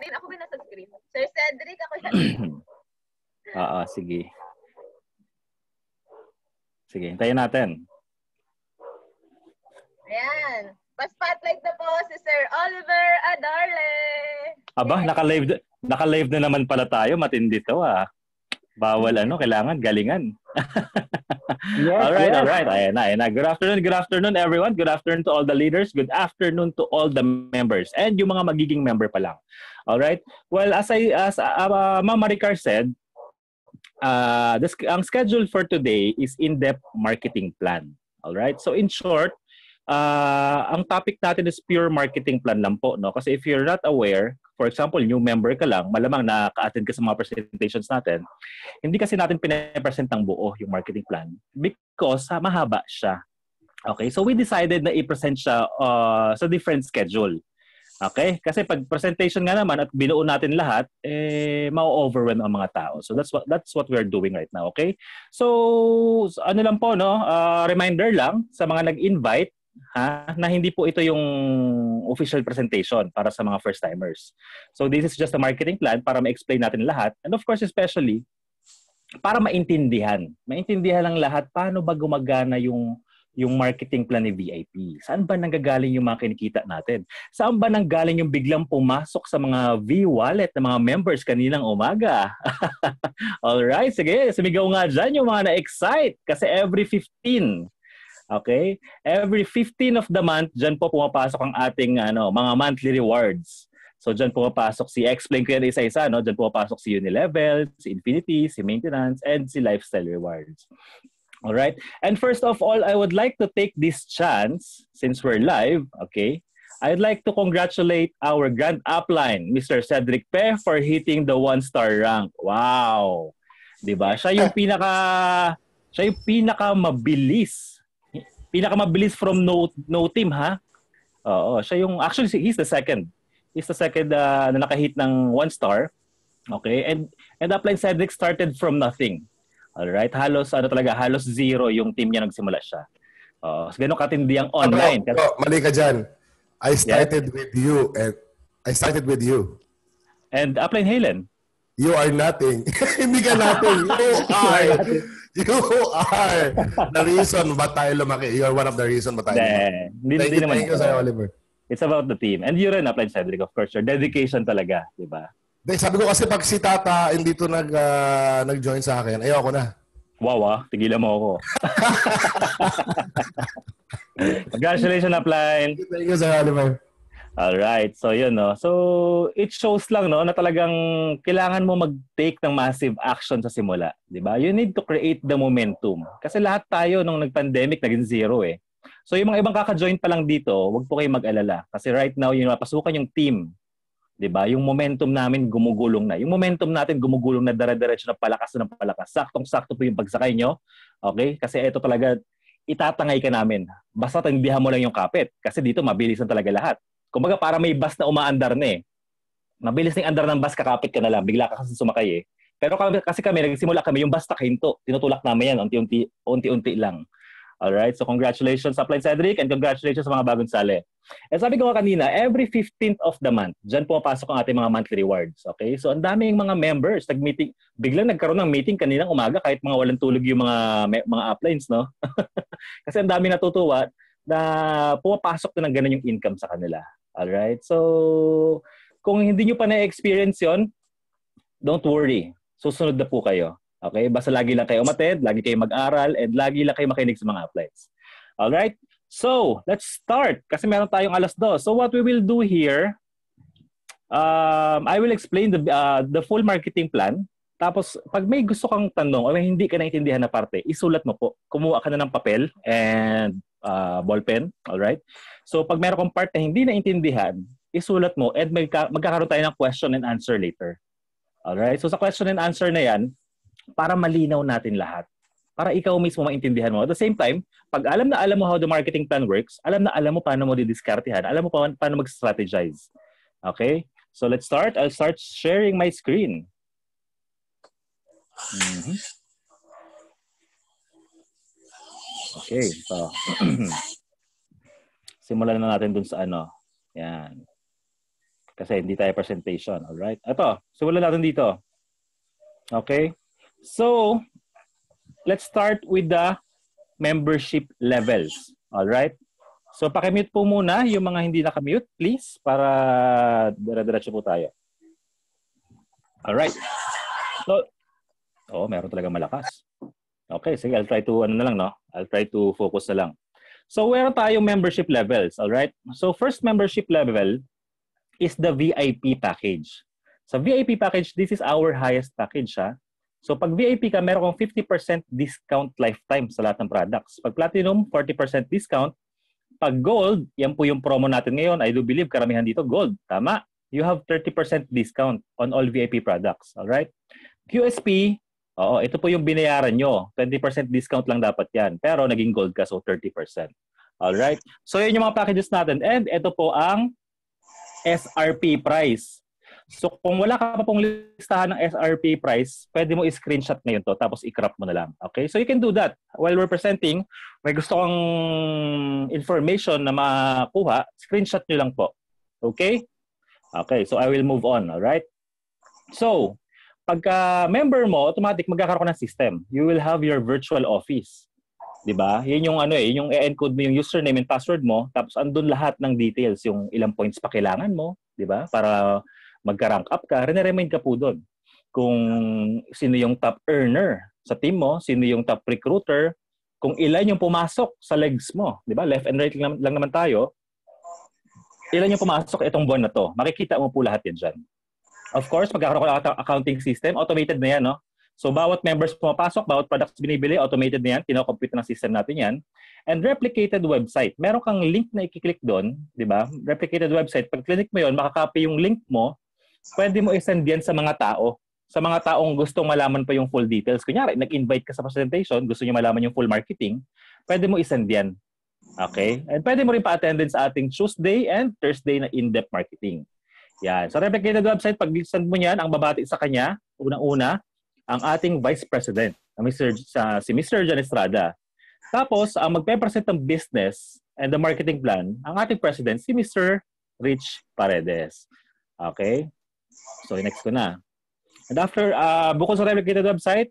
screen? Ako ba nasa screen? Sir Cedric, ako yan. Oo, sige. Sige, hintayin natin. Ayan. Pa-spotlight na po si Sir Oliver Adarle. Aba, naka-live, naka-live na naman pala tayo. Matindi to ah. Bawal ano, kailangan galingan. Yes, all right, yes. all right. Ayan na, ayan na. Good afternoon, good afternoon everyone. Good afternoon to all the leaders. Good afternoon to all the members and yung mga magiging member pa lang. All right. Well, as I as uh, uh, Ma'am Maricar said, uh, the, ang schedule for today is in-depth marketing plan. All right. So in short, uh, ang topic natin is pure marketing plan lang po, no? Kasi if you're not aware, for example, new member ka lang, malamang nakaka-attend ka sa mga presentations natin, hindi kasi natin pinapresent ng buo yung marketing plan because uh, mahaba siya. Okay, so we decided na i-present siya uh, sa different schedule. Okay? Kasi pag presentation nga naman at binuo natin lahat, eh ma-overwhelm ang mga tao. So that's what that's what we're doing right now, okay? So ano lang po no, uh, reminder lang sa mga nag-invite ha, na hindi po ito yung official presentation para sa mga first timers. So this is just a marketing plan para ma-explain natin lahat and of course especially para maintindihan. Maintindihan lang lahat paano ba gumagana yung yung marketing plan ni VIP. Saan ba nanggagaling yung mga kinikita natin? Saan ba nanggaling yung biglang pumasok sa mga V-wallet ng mga members kaninang umaga? Alright, sige, sumigaw nga dyan yung mga na-excite kasi every 15 Okay? Every 15 of the month, dyan po pumapasok ang ating ano, mga monthly rewards. So dyan pumapasok si, explain ko yan isa-isa, no? dyan pumapasok si Unilevel, si Infinity, si Maintenance, and si Lifestyle Rewards. All right. And first of all, I would like to take this chance, since we're live, okay, I'd like to congratulate our grand upline, Mr. Cedric Pe, for hitting the one-star rank. Wow! Di ba? Siya yung pinaka, siya yung pinaka mabilis pinakamabilis from no no team ha. Oo, siya yung actually he's the second. He's the second uh, na nakahit ng one star. Okay? And and Upline Cedric started from nothing. All right? Halos ano talaga, halos zero yung team niya nagsimula siya. Oh, so ganun katindi ang online. Bro, bro, mali ka diyan. I started yeah. with you and I started with you. And Upline Halen. You are nothing. Hindi ka nothing. You are. You are the reason ba tayo lumaki. You are one of the reason ba tayo lumaki. Hindi, thank, you, naman. thank you sa'yo, Oliver. It's about the team. And you rin, Applied Cedric, of course. Your dedication talaga, di ba? De, sabi ko kasi pag si Tata hindi to nag, uh, nag-join sa akin, ayoko na. Wow, ah. Tigilan mo ako. Congratulations, Upline. Thank you, Sir Oliver. All right. So, yun, no. So, it shows lang, no, na talagang kailangan mo mag-take ng massive action sa simula. Di ba? You need to create the momentum. Kasi lahat tayo nung nag-pandemic, naging zero eh. So, yung mga ibang kaka-join pa lang dito, wag po kayo mag-alala. Kasi right now, yung napasukan yung team. Di ba? Yung momentum namin gumugulong na. Yung momentum natin gumugulong na dara-diretso na palakas na palakas. Saktong-sakto po yung pagsakay nyo. Okay? Kasi ito talaga, itatangay ka namin. Basta tindihan mo lang yung kapit. Kasi dito, mabilis na talaga lahat. Kumbaga para may bus na umaandar na eh. Mabilis yung andar ng bus, kakapit ka na lang. Bigla ka kasi sumakay eh. Pero kasi kami, nagsimula kami, yung bus nakahinto. Tinutulak namin yan, unti-unti, unti-unti lang. Alright? So congratulations sa Applied Cedric and congratulations sa mga bagong sali. And sabi ko nga kanina, every 15th of the month, dyan pumapasok ang ating mga monthly rewards. Okay? So ang daming mga members, nag-meeting, biglang nagkaroon ng meeting kaninang umaga kahit mga walang tulog yung mga mga uplines, no? Kasi ang dami natutuwa na pumapasok na ng ganun yung income sa kanila. Alright? So, kung hindi nyo pa na-experience yon don't worry. Susunod na po kayo. Okay? Basta lagi lang kayo umattend, lagi kayo mag-aral, and lagi lang kayo makinig sa mga uplines. Alright? So, let's start. Kasi meron tayong alas do. So, what we will do here, um, I will explain the, uh, the full marketing plan. Tapos, pag may gusto kang tanong o may hindi ka naintindihan na parte, isulat mo po. Kumuha ka na ng papel and uh, ballpen. Alright? So, pag meron kang part na hindi naintindihan, isulat mo and magka- magkakaroon tayo ng question and answer later. Alright? So, sa question and answer na yan, para malinaw natin lahat. Para ikaw mismo maintindihan mo. At the same time, pag alam na alam mo how the marketing plan works, alam na alam mo paano mo didiskartehan, alam mo pa, paano mag-strategize. Okay? So let's start. I'll start sharing my screen. Mm-hmm. Okay. So, simulan na natin dun sa ano. Yan. Kasi hindi tayo presentation. Alright? Ito, simulan natin dito. Okay? So, let's start with the membership levels. Alright? So, pakimute po muna yung mga hindi nakamute, please, para dire-diretso po tayo. Alright. So, oh, meron talaga malakas. Okay, sige, I'll try to, ano na lang, no? I'll try to focus na lang. So, meron tayong membership levels, alright? So, first membership level is the VIP package. Sa VIP package, this is our highest package, ha? So, pag VIP ka, meron kang 50% discount lifetime sa lahat ng products. Pag Platinum, 40% discount. Pag Gold, yan po yung promo natin ngayon. I do believe karamihan dito, Gold. Tama? You have 30% discount on all VIP products. Alright? QSP, oo, ito po yung binayaran nyo. 20% discount lang dapat yan. Pero naging Gold ka, so 30%. Alright? So, yun yung mga packages natin. And ito po ang SRP price. So kung wala ka pa pong listahan ng SRP price, pwede mo i-screenshot ngayon to tapos i-crop mo na lang. Okay? So you can do that. While we're presenting, may gusto kang information na makuha, screenshot nyo lang po. Okay? Okay, so I will move on, all right? So, pagka member mo, automatic magkakaroon ka ng system. You will have your virtual office. 'di ba? Yun yung ano eh, yung i-encode mo yung username and password mo, tapos andun lahat ng details, yung ilang points pa kailangan mo, 'di ba? Para magka-rank up ka, rene-remind ka po doon. Kung sino yung top earner sa team mo, sino yung top recruiter, kung ilan yung pumasok sa legs mo, 'di ba? Left and right lang, lang naman tayo. Ilan yung pumasok itong buwan na to? Makikita mo po lahat 'yan diyan. Of course, magkakaroon ka ng accounting system, automated na 'yan, no? So bawat members pumapasok, bawat products binibili, automated na yan, kinocompute ng system natin yan. And replicated website. Meron kang link na i-click doon, di ba? Replicated website. Pag click mo yon, makakopy yung link mo, pwede mo i-send yan sa mga tao. Sa mga taong gustong malaman pa yung full details. Kunyari, nag-invite ka sa presentation, gusto niyo malaman yung full marketing, pwede mo i-send yan. Okay? And pwede mo rin pa-attendance sa ating Tuesday and Thursday na in-depth marketing. Yan. Sa replicated website, pag send mo yan, ang babati sa kanya, unang-una, ang ating Vice President, Mr. Uh, si Mr. John Estrada. Tapos, ang magpe-present ng business and the marketing plan, ang ating President, si Mr. Rich Paredes. Okay? So, next ko na. And after, uh, bukod sa replicated website,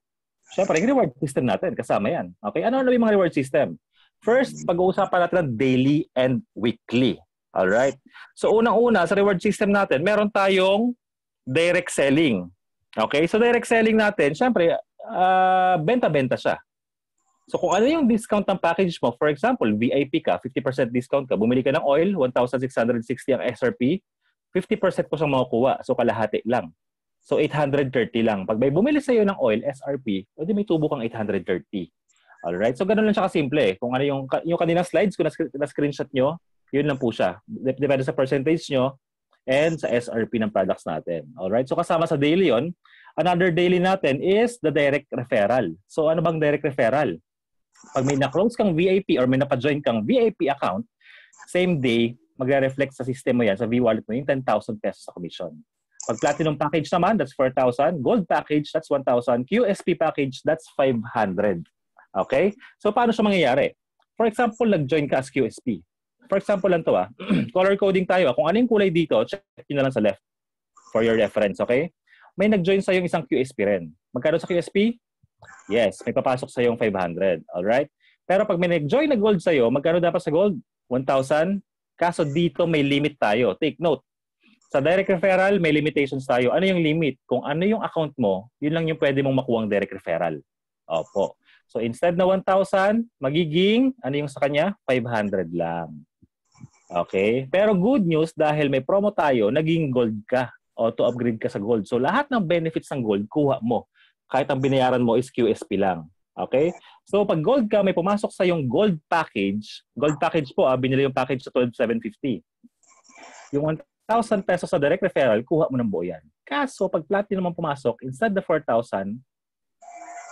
syempre, yung reward system natin, kasama yan. Okay? Ano ano yung mga reward system? First, pag-uusapan natin ng daily and weekly. Alright? So, unang-una, sa reward system natin, meron tayong direct selling. Okay? So direct selling natin, syempre, uh, benta-benta siya. So kung ano yung discount ng package mo, for example, VIP ka, 50% discount ka, bumili ka ng oil, 1,660 ang SRP, 50% po siyang makukuha. So kalahati lang. So 830 lang. Pag may bumili sa iyo ng oil, SRP, pwede may tubo kang 830. Alright? So ganun lang siya kasimple. Eh. Kung ano yung, yung kanina slides, kung na-screenshot nyo, yun lang po siya. Depende sa percentage nyo, and sa SRP ng products natin. Alright? So kasama sa daily yon. Another daily natin is the direct referral. So ano bang direct referral? Pag may na-close kang VIP or may napa-join kang VIP account, same day, magre-reflect sa system mo yan, sa V-Wallet mo, yung 10,000 pesos sa commission. Pag platinum package naman, that's 4,000. Gold package, that's 1,000. QSP package, that's 500. Okay? So, paano siya mangyayari? For example, nag-join ka as QSP for example lang to ah, color coding tayo. Ah. Kung ano yung kulay dito, check nyo lang sa left for your reference, okay? May nag-join sa yung isang QSP rin. Magkano sa QSP? Yes, may papasok sa yung 500. Alright? Pero pag may nag-join na gold sa'yo, magkano dapat sa gold? 1,000. Kaso dito may limit tayo. Take note. Sa direct referral, may limitations tayo. Ano yung limit? Kung ano yung account mo, yun lang yung pwede mong makuha direct referral. Opo. So instead na 1,000, magiging, ano yung sa kanya? 500 lang. Okay? Pero good news, dahil may promo tayo, naging gold ka. Auto-upgrade ka sa gold. So lahat ng benefits ng gold, kuha mo. Kahit ang binayaran mo is QSP lang. Okay? So pag gold ka, may pumasok sa yung gold package. Gold package po, ah, binili yung package sa 12,750. Yung 1,000 pesos sa direct referral, kuha mo ng buo yan. Kaso, pag platinum ang pumasok, instead the 4,000,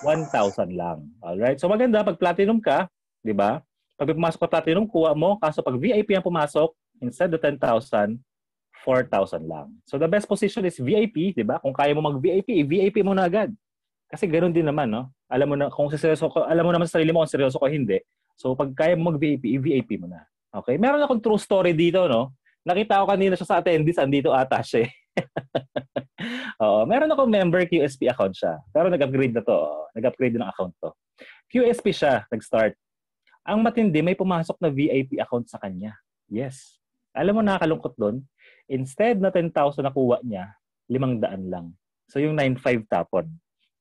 1,000 lang. Alright? So maganda, pag platinum ka, di ba? Pag pumasok ka platinum, kuha mo. Kaso pag VIP ang pumasok, instead of 10,000, 4,000 lang. So the best position is VIP, di ba? Kung kaya mo mag-VIP, VIP mo na agad. Kasi ganoon din naman, no? Alam mo na kung seryoso ko, alam mo naman sa sarili mo kung seryoso ko hindi. So pag kaya mo mag-VIP, VIP mo na. Okay? Meron akong true story dito, no? Nakita ko kanina siya sa attendees, andito ata siya. eh. Oo, meron akong member QSP account siya. Pero nag-upgrade na to. Oo, Nag-upgrade ng account to. QSP siya, nag-start. Ang matindi, may pumasok na VIP account sa kanya. Yes. Alam mo, nakakalungkot doon. Instead na 10,000 nakuha niya, 500 lang. So yung 9,500 tapon.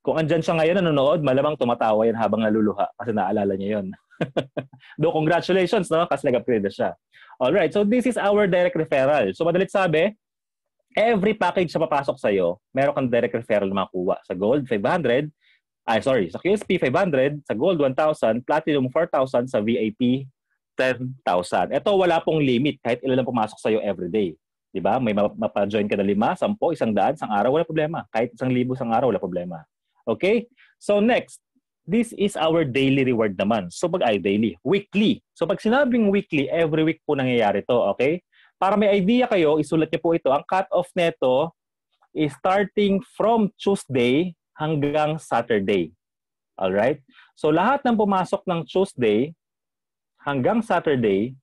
Kung andyan siya ngayon nanonood, malamang tumatawa yan habang naluluha kasi naalala niya yon. Do congratulations, no? Kasi nag-upgrade na siya. Alright, so this is our direct referral. So madalit sabi, every package sa papasok sa'yo, meron kang direct referral na makuha. Sa Gold, 500. Ay, sorry. Sa QSP, 500. Sa Gold, 1,000. Platinum, 4,000. Sa VIP, 10,000. Ito, wala pong limit kahit ilan lang pumasok sa'yo everyday. Di ba? May map- mapa-join ka na lima, sampo, isang daan, isang araw, wala problema. Kahit isang libo, isang araw, wala problema. Okay? So next, this is our daily reward naman. So pag ay daily, weekly. So pag sinabing weekly, every week po nangyayari to, okay? Para may idea kayo, isulat niyo po ito. Ang cut-off neto is starting from Tuesday hanggang Saturday. All right? So lahat ng pumasok ng Tuesday hanggang Saturday,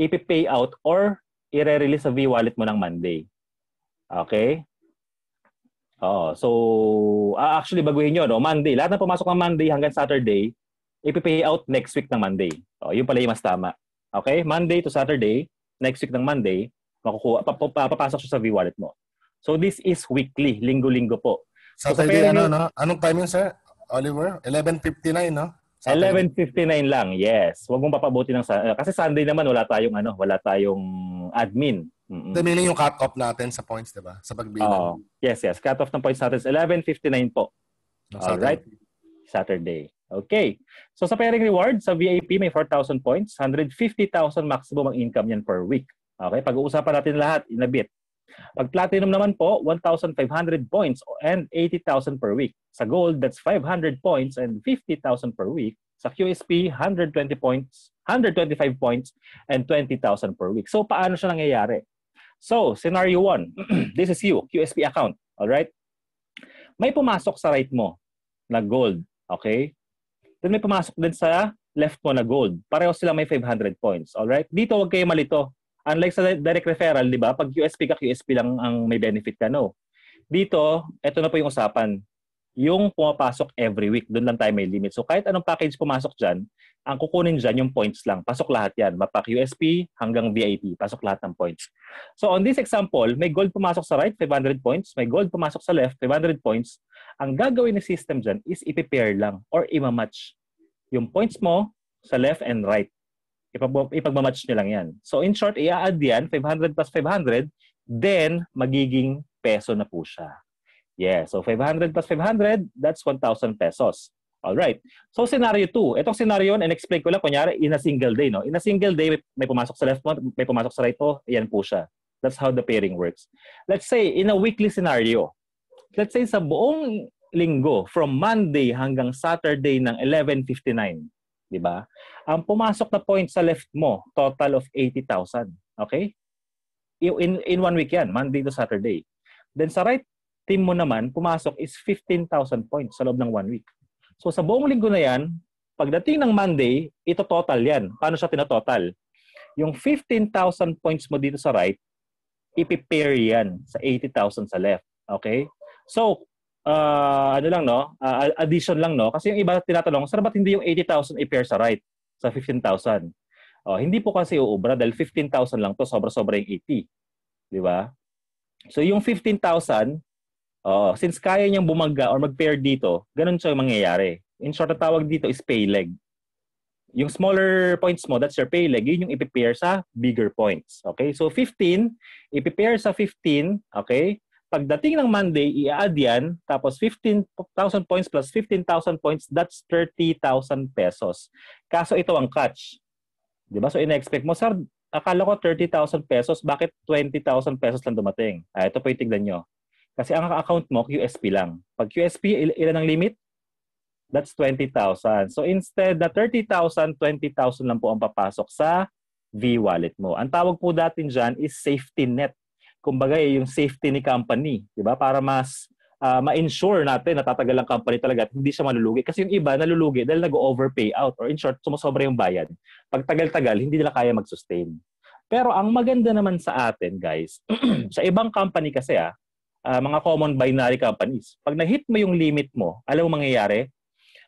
ipipay out or i-release sa V-wallet mo ng Monday. Okay? Oo. So, ah, actually, baguhin nyo, no? Monday. Lahat ng pumasok ng Monday hanggang Saturday, ipipay out next week ng Monday. O, yun pala yung mas tama. Okay? Monday to Saturday, next week ng Monday, makukuha, pap- pap- papasok siya sa V-wallet mo. So, this is weekly. Linggo-linggo po. Saturday, So, ano, no? Anong timing, sir? Oliver? 11.59, no? Saturday. 11.59 lang, yes. Huwag mong papabuti ng... sa- Kasi Sunday naman, wala tayong, ano, wala tayong admin. Mm-mm. The meaning yung cut-off natin sa points, di ba? Sa pagbilang. Yes, yes. Cut off ng points natin is 11.59 po. ng Alright. Saturday. Saturday. Okay. So sa pairing reward, sa VIP may 4,000 points, 150,000 maximum ang income yan per week. Okay, pag-uusapan natin lahat in a bit. Pag platinum naman po, 1,500 points and 80,000 per week. Sa gold, that's 500 points and 50,000 per week. Sa QSP, 120 points, 125 points and 20,000 per week. So paano siya nangyayari? So, scenario 1, this is you, QSP account. All right? May pumasok sa right mo na gold. Okay? Then may pumasok din sa left mo na gold. Pareho sila may 500 points. Alright? Dito huwag kayo malito. Unlike sa direct referral, di ba? Pag QSP ka, QSP lang ang may benefit ka, no? Dito, ito na po yung usapan. Yung pumapasok every week, doon lang tayo may limit. So kahit anong package pumasok dyan, ang kukunin dyan yung points lang. Pasok lahat yan. Mapa QSP hanggang VIP. Pasok lahat ng points. So on this example, may gold pumasok sa right, 500 points. May gold pumasok sa left, 500 points. Ang gagawin ng system dyan is ipipair lang or imamatch yung points mo sa left and right. Ipag- ipagmamatch nyo lang yan. So in short, i-add yan, 500 plus 500, then magiging peso na po siya. Yeah, so 500 plus 500, that's 1,000 pesos. All right. So scenario 2. Itong scenario and explain ko lang kunyari in a single day, no. In a single day may, pumasok sa left mo, may pumasok sa right mo, ayan po siya. That's how the pairing works. Let's say in a weekly scenario, let's say sa buong linggo from Monday hanggang Saturday ng 11:59, 'di ba? Ang pumasok na points sa left mo, total of 80,000. Okay? In in one week 'yan, Monday to Saturday. Then sa right team mo naman, pumasok is 15,000 points sa loob ng one week. So sa buong linggo na 'yan, pagdating ng Monday, ito total 'yan. Paano siya tinototal? Yung 15,000 points mo dito sa right, ipipair yan sa 80,000 sa left. Okay? So, uh, ano lang no, uh, addition lang no, kasi yung iba tinatanong, sir ba't hindi yung 80,000 i-pair sa right sa 15,000? Oh, hindi po kasi uubra dahil 15,000 lang to, sobra-sobra yung 80. Di ba? So yung 15,000, oh, since kaya niyang bumangga or mag-pair dito, ganun siya yung mangyayari. In short, tawag dito is pay leg. Yung smaller points mo, that's your pay leg, yun yung ipipair sa bigger points. Okay? So 15, ipipair sa 15, okay? Pagdating ng Monday, i-add yan, tapos 15,000 points plus 15,000 points, that's 30,000 pesos. Kaso ito ang catch. Di ba? So ina-expect mo, sir, akala ko 30,000 pesos, bakit 20,000 pesos lang dumating? Ah, ito po yung tignan nyo. Kasi ang account mo, QSP lang. Pag QSP, il- ilan ang limit? That's 20,000. So instead na 30,000, 20,000 lang po ang papasok sa V-wallet mo. Ang tawag po natin dyan is safety net. Kumbaga, eh, yung safety ni company. Di ba? Para mas ah, ma-ensure natin na tatagal ang company talaga at hindi siya malulugi. Kasi yung iba nalulugi dahil nag-overpay out or in short, sumusobra yung bayad. Pag tagal-tagal, hindi nila kaya mag-sustain. Pero ang maganda naman sa atin, guys, sa ibang company kasi ah, uh, mga common binary companies, pag na-hit mo yung limit mo, alam mo mangyayari?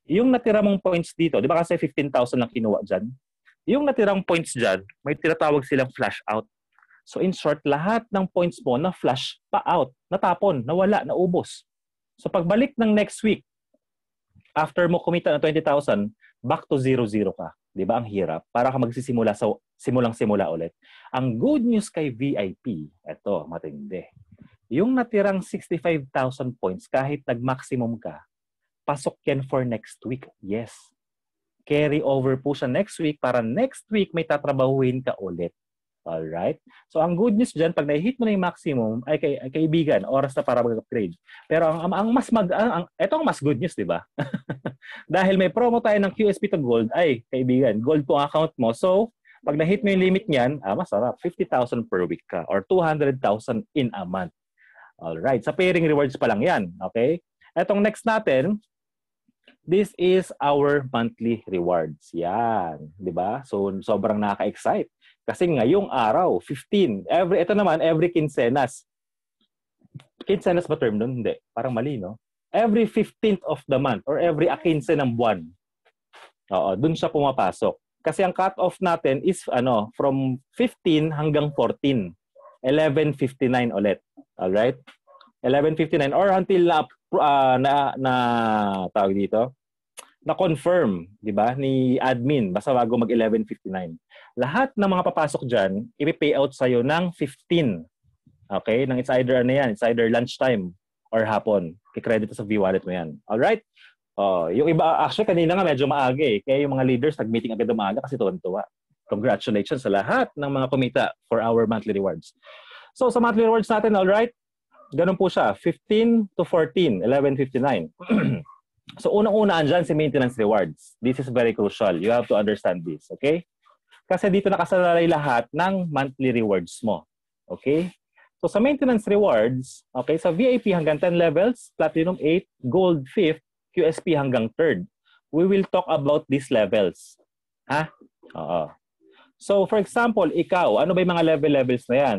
Yung natira mong points dito, di ba kasi 15,000 lang kinuha dyan? Yung natirang points dyan, may tinatawag silang flash out. So in short, lahat ng points mo na flash pa out, natapon, nawala, naubos. So pagbalik ng next week, after mo kumita ng 20,000, back to zero-zero ka. Di ba? Ang hirap. Para ka magsisimula sa simulang-simula ulit. Ang good news kay VIP, eto, matindi. Yung natirang 65,000 points, kahit nag-maximum ka, pasok yan for next week. Yes. Carry over po siya next week para next week may tatrabahuin ka ulit. Alright? So, ang good news dyan, pag na-hit mo na yung maximum, ay, kay, ay kaibigan, oras na para mag-upgrade. Pero ang, ang, ang mas mag, ang, ang, ito ang mas good news, di ba? Dahil may promo tayo ng QSP to Gold, ay, kaibigan, gold po ang account mo. So, pag na-hit mo yung limit niyan, ah, masarap, 50,000 per week ka or 200,000 in a month. Alright, sa pairing rewards pa lang yan. Okay? Etong next natin, this is our monthly rewards. Yan, 'di ba? So sobrang nakaka-excite. Kasi ngayong araw, 15. Every, ito naman, every quincenas. Quincenas ba term nun? Hindi. Parang mali, no? Every 15th of the month or every akinse ng buwan. Oo, dun siya pumapasok. Kasi ang cut-off natin is ano, from 15 hanggang 14. 11.59 ulit. Alright? 11.59 or until na, uh, na, na tawag dito, na-confirm, di ba, ni admin, basta bago mag 11.59. Lahat ng mga papasok dyan, i-pay out sa'yo ng 15. Okay? Nang it's either ano yan, it's either lunchtime or hapon. Kikredit sa V-wallet mo yan. Alright? Oh, yung iba, actually kanina nga medyo maaga eh. Kaya yung mga leaders nag-meeting agad maaga kasi tuwan-tuwa. Congratulations sa lahat ng mga kumita for our monthly rewards. So sa monthly rewards natin, alright? Ganun po siya, 15 to 14, 11.59. So unang-una andyan si maintenance rewards. This is very crucial. You have to understand this, okay? Kasi dito nakasalalay lahat ng monthly rewards mo. Okay? So sa maintenance rewards, okay, sa VIP hanggang 10 levels, Platinum 8, Gold 5th, QSP hanggang 3rd. We will talk about these levels. Ha? Oo. So for example, ikaw, ano ba yung mga level levels na yan?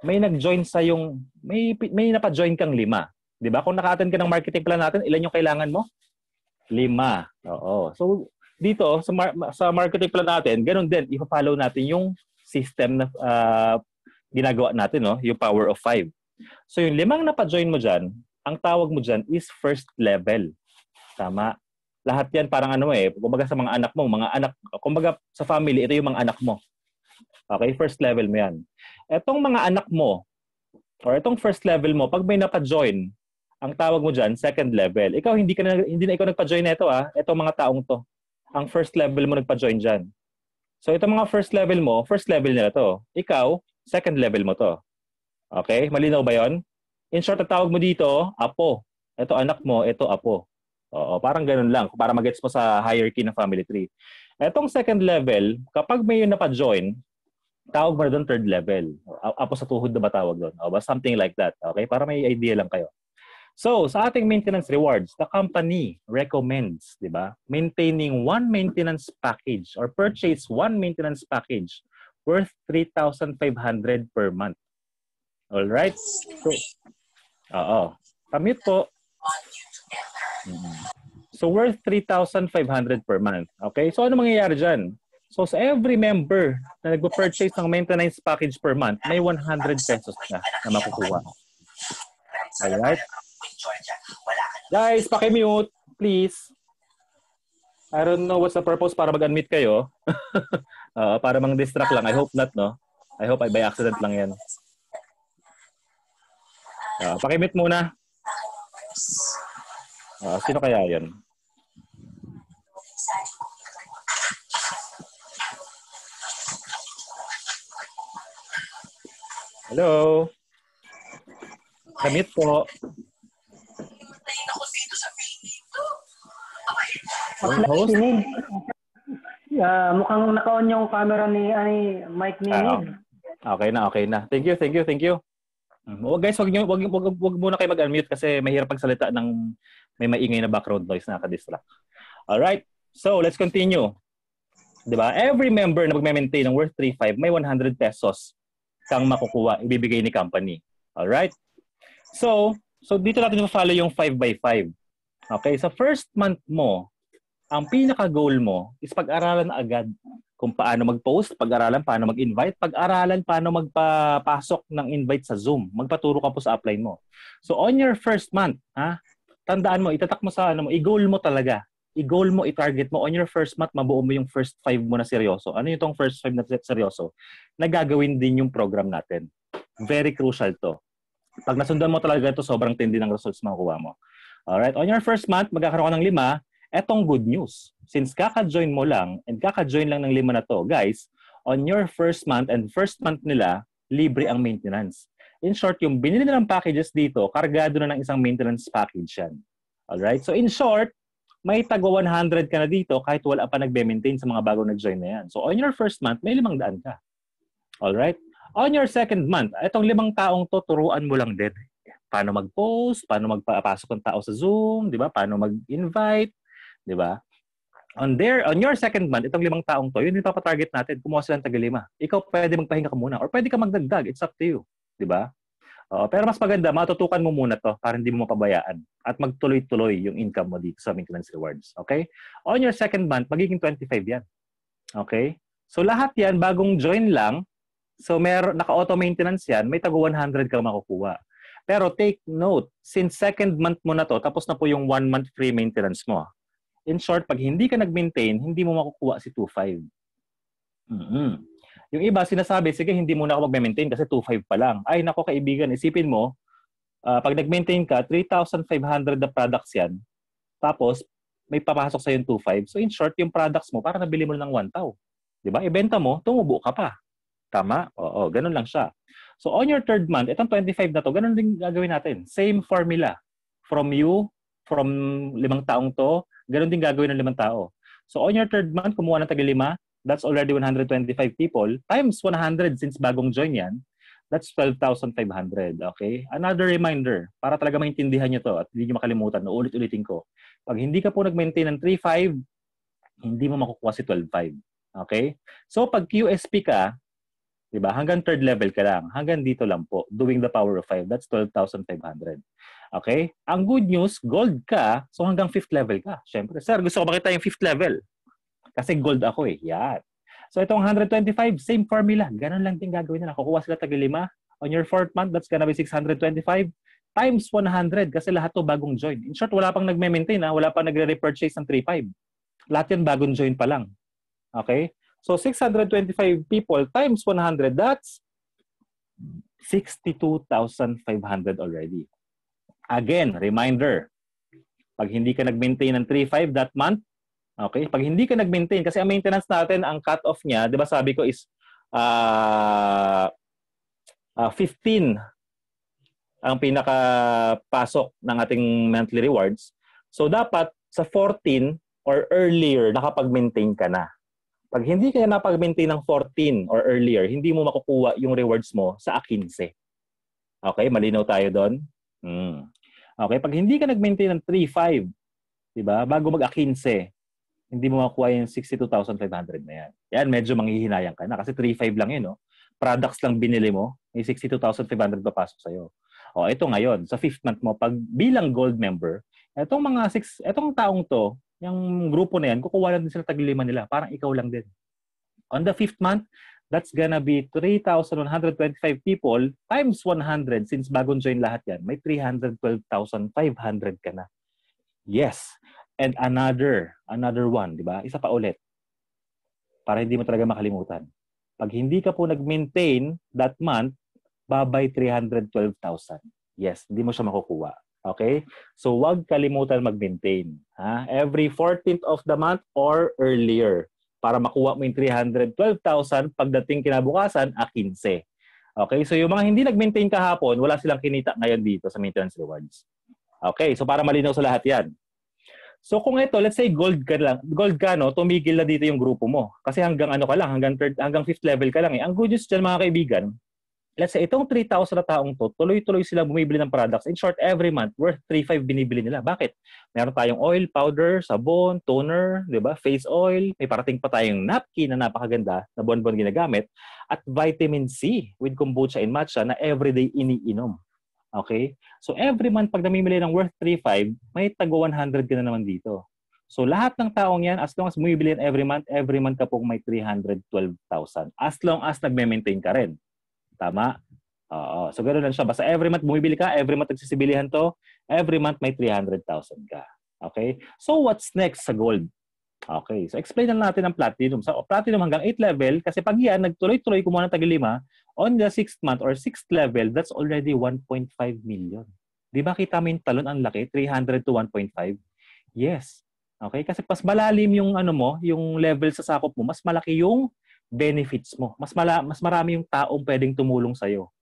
May nag-join sa yung may may napa-join kang lima. 'Di ba? Kung naka-attend ka ng marketing plan natin, ilan yung kailangan mo? Lima. Oo. So, dito, sa, mar- sa marketing plan natin, ganun din, ipa-follow natin yung system na uh, ginagawa natin, no? yung power of five. So, yung limang napa-join mo dyan, ang tawag mo dyan is first level. Tama. Lahat yan parang ano eh, kumbaga sa mga anak mo, mga anak, kumbaga sa family, ito yung mga anak mo. Okay, first level mo yan. Etong mga anak mo, or itong first level mo, pag may napa-join, ang tawag mo diyan second level. Ikaw hindi ka na, hindi na ikaw nagpa-join nito ah. Ito mga taong to. Ang first level mo nagpa-join diyan. So ito mga first level mo, first level nila to. Ikaw, second level mo to. Okay? Malinaw ba 'yon? In short, tawag mo dito, apo. Ito anak mo, ito apo. Oo, parang ganun lang para magets mo sa hierarchy ng family tree. Etong second level, kapag may yun napa-join, tawag mo na doon third level. Apo sa tuhod na ba tawag doon? O? Something like that. Okay? Para may idea lang kayo. So, sa ating maintenance rewards, the company recommends, di ba, maintaining one maintenance package or purchase one maintenance package worth 3,500 per month. All right? So, oo. Commute po. So, worth 3,500 per month. Okay? So, ano mangyayari dyan? So, sa every member na nagpo-purchase ng maintenance package per month, may 100 pesos na na makukuha. Alright? Guys, paki-mute, please. I don't know what's the purpose para mag-unmute kayo. uh, para mang distract lang. I hope not, no? I hope I by accident lang yan. Uh, paki-mute muna. Uh, sino kaya yan? Hello? Kamit po. Host? Uh, mukhang naka-on yung camera ni ani Mike ni uh, Okay na, okay na. Thank you, thank you, thank you. Oh, guys, wag niyo wag, wag, wag muna kayo mag-unmute kasi mahirap pagsalita ng may maingay na background noise na ka-distract. All right. So, let's continue. 'Di ba? Every member na magme-maintain ng worth 3.5 may 100 pesos kang makukuha, ibibigay ni company. All right? So, so dito natin follow yung 5 by 5. Okay, sa first month mo, ang pinaka-goal mo is pag-aralan agad kung paano mag-post, pag-aralan paano mag-invite, pag-aralan paano magpapasok ng invite sa Zoom. Magpaturo ka po sa upline mo. So on your first month, ha, tandaan mo, itatak mo sa ano mo, i-goal mo talaga. I-goal mo, i-target mo. On your first month, mabuo mo yung first five mo na seryoso. Ano yung tong first five na seryoso? Nagagawin din yung program natin. Very crucial to. Pag nasundan mo talaga ito, sobrang tindi ng results makukuha mo. Alright, on your first month, magkakaroon ka ng lima. Etong good news. Since kaka-join mo lang, and kaka-join lang ng lima na to, guys, on your first month and first month nila, libre ang maintenance. In short, yung binili nilang packages dito, kargado na ng isang maintenance package yan. Alright? So in short, may tago 100 ka na dito kahit wala pa nagbe-maintain sa mga bagong nag-join na yan. So on your first month, may limang daan ka. Alright? On your second month, itong limang taong to, turuan mo lang din paano mag-post, paano magpapasok ng tao sa Zoom, 'di ba? Paano mag-invite, 'di ba? On there, on your second month, itong limang taong to, yun yung papatarget natin, kumuha sila ng tagalima. Ikaw pwede magpahinga ka muna or pwede ka magdagdag. It's up to you. Di ba? Uh, pero mas maganda, matutukan mo muna to para hindi mo mapabayaan at magtuloy-tuloy yung income mo dito sa maintenance rewards. Okay? On your second month, magiging 25 yan. Okay? So lahat yan, bagong join lang, so meron, naka-auto maintenance yan, may tago 100 ka makukuha. Pero take note, since second month mo na to, tapos na po yung one month free maintenance mo. In short, pag hindi ka nag-maintain, hindi mo makukuha si 2.5. Mm-hmm. Yung iba sinasabi, sige, hindi muna ako mag-maintain kasi 2.5 pa lang. Ay, nako kaibigan, isipin mo, uh, pag nag-maintain ka, 3,500 na products yan. Tapos, may papasok sa yung 2.5. So, in short, yung products mo, para nabili mo ng 1,000. Di ba? Ibenta mo, tumubo ka pa. Tama? Oo, ganun lang siya. So, on your third month, itong 25 na to, ganun din gagawin natin. Same formula. From you, from limang taong to, Ganon din gagawin ng limang tao. So on your third month, kumuha ng taga-lima, that's already 125 people, times 100 since bagong join yan, that's 12,500. Okay? Another reminder, para talaga maintindihan nyo to at hindi nyo makalimutan, no, ulit-ulitin ko. Pag hindi ka po nag-maintain ng 3.5, hindi mo makukuha si 12.5. Okay? So pag QSP ka, di ba, hanggang third level ka lang, hanggang dito lang po, doing the power of 5, that's 12,500. Okay? Ang good news, gold ka, so hanggang fifth level ka. Siyempre, sir, gusto ko makita yung fifth level. Kasi gold ako eh. Yan. So itong 125, same formula. Ganun lang din gagawin nila. Kukuha sila tagi lima. On your fourth month, that's gonna be 625 times 100 kasi lahat to bagong join. In short, wala pang nagme-maintain, ha? wala pang nagre-repurchase ng 3.5. Lahat yan bagong join pa lang. Okay? So 625 people times 100, that's 62,500 already. Again, reminder, pag hindi ka nag-maintain ng 3.5 that month, okay, pag hindi ka nag-maintain, kasi ang maintenance natin, ang cut-off niya, di ba sabi ko is uh, uh, 15 ang pinaka-pasok ng ating monthly rewards. So, dapat sa 14 or earlier, nakapag-maintain ka na. Pag hindi ka napag-maintain ng 14 or earlier, hindi mo makukuha yung rewards mo sa 15. Okay, malinaw tayo doon? Hmm. Okay, pag hindi ka nag-maintain ng 3.5, 'di ba? Bago mag-15, hindi mo makuha yung 62,500 na yan. Yan, medyo manghihinayang ka na kasi 3.5 lang 'yun, no? Products lang binili mo, may 62,500 papasok sa iyo. O, ito ngayon, sa fifth month mo, pag bilang gold member, etong mga six, etong taong to, yung grupo na yan, kukuha lang din sila taglima nila. Parang ikaw lang din. On the fifth month, that's gonna be 3,125 people times 100 since bagong join lahat yan. May 312,500 ka na. Yes. And another, another one, di ba? Isa pa ulit. Para hindi mo talaga makalimutan. Pag hindi ka po nag-maintain that month, babay 312,000. Yes, hindi mo siya makukuha. Okay? So, wag kalimutan mag-maintain. Ha? Every 14th of the month or earlier para makuha mo yung 312,000 pagdating kinabukasan, a 15. Okay, so yung mga hindi nag-maintain kahapon, wala silang kinita ngayon dito sa maintenance rewards. Okay, so para malinaw sa lahat yan. So kung ito, let's say gold ka lang, gold ka no, tumigil na dito yung grupo mo. Kasi hanggang ano ka lang, hanggang third, hanggang fifth level ka lang eh. Ang good news diyan mga kaibigan, let's say, itong 3,000 na taong to, tuloy-tuloy sila bumibili ng products. In short, every month, worth 3,500 binibili nila. Bakit? Meron tayong oil, powder, sabon, toner, di ba? face oil. May parating pa tayong napkin na napakaganda na buwan-buwan ginagamit. At vitamin C with kombucha and matcha na everyday iniinom. Okay? So every month, pag namimili ng worth 3,500, may tago 100 ka na naman dito. So lahat ng taong yan, as long as bumibili every month, every month ka pong may 312,000. As long as nagme-maintain ka rin. Tama? Oo. So ganoon lang siya. Basta every month bumibili ka, every month nagsisibilihan to, every month may 300,000 ka. Okay? So what's next sa gold? Okay. So explain na natin ang platinum. So platinum hanggang 8 level kasi pag yan nagtuloy-tuloy kumuha ng tagi 5 on the 6th month or 6th level, that's already 1.5 million. Di ba kita mo yung talon ang laki? 300 to 1.5? Yes. Okay? Kasi pas malalim yung ano mo, yung level sa sakop mo, mas malaki yung benefits mo. Mas mala, mas marami yung taong pwedeng tumulong sa iyo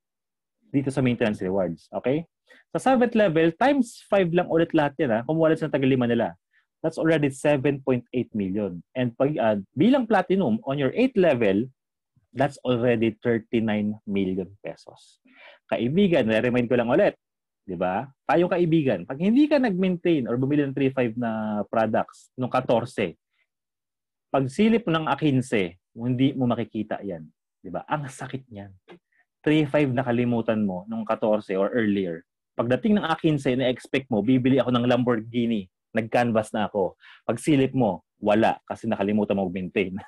dito sa maintenance rewards. Okay? Sa 7th level, times 5 lang ulit lahat yan ha. Kumuha sa tagalima nila. That's already 7.8 million. And pag uh, bilang platinum on your 8th level, that's already 39 million pesos. Kaibigan, na-remind ko lang ulit, 'di ba? Tayong kaibigan, pag hindi ka nag-maintain or bumili ng 3.5 na products nung 14, pag silip ng A15, hindi mo makikita 'yan, 'di ba? Ang sakit niyan. 3.5 na kalimutan mo nung 14 or earlier. Pagdating ng A15, na-expect mo, bibili ako ng Lamborghini. Nag-canvas na ako. Pag silip mo, wala kasi nakalimutan mo mag-maintain.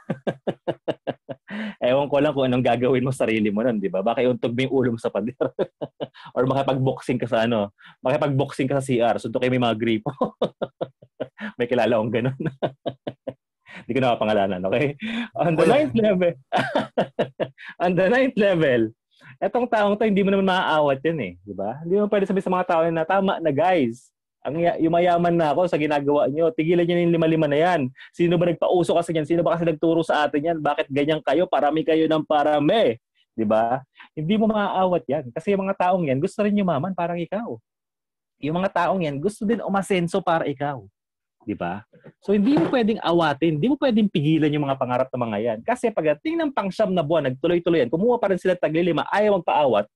Ewan ko lang kung anong gagawin mo sa sarili mo nun, di ba? Baka iuntog mo ulo mo sa pader. Or makipag-boxing ka sa ano, makipag-boxing ka sa CR, suntok kayo may mga gripo. may kilala akong ganun. Hindi ko nakapangalanan, okay? On the ninth level, on the ninth level, etong taong to, hindi mo naman maaawat yan eh. Di ba? Hindi mo pwede sabihin sa mga tao na tama na guys ang yumayaman na ako sa ginagawa nyo. Tigilan nyo yung lima-lima na yan. Sino ba nagpauso kasi yan? Sino ba kasi nagturo sa atin yan? Bakit ganyan kayo? Parami kayo ng parami. Di ba? Hindi mo maaawat yan. Kasi yung mga taong yan, gusto rin yumaman parang ikaw. Yung mga taong yan, gusto din umasenso para ikaw. Di ba? So hindi mo pwedeng awatin, hindi mo pwedeng pigilan yung mga pangarap ng mga yan. Kasi pagdating ng pangsyam na buwan, nagtuloy-tuloy yan, kumuha pa rin sila taglilima, ayaw magpaawat,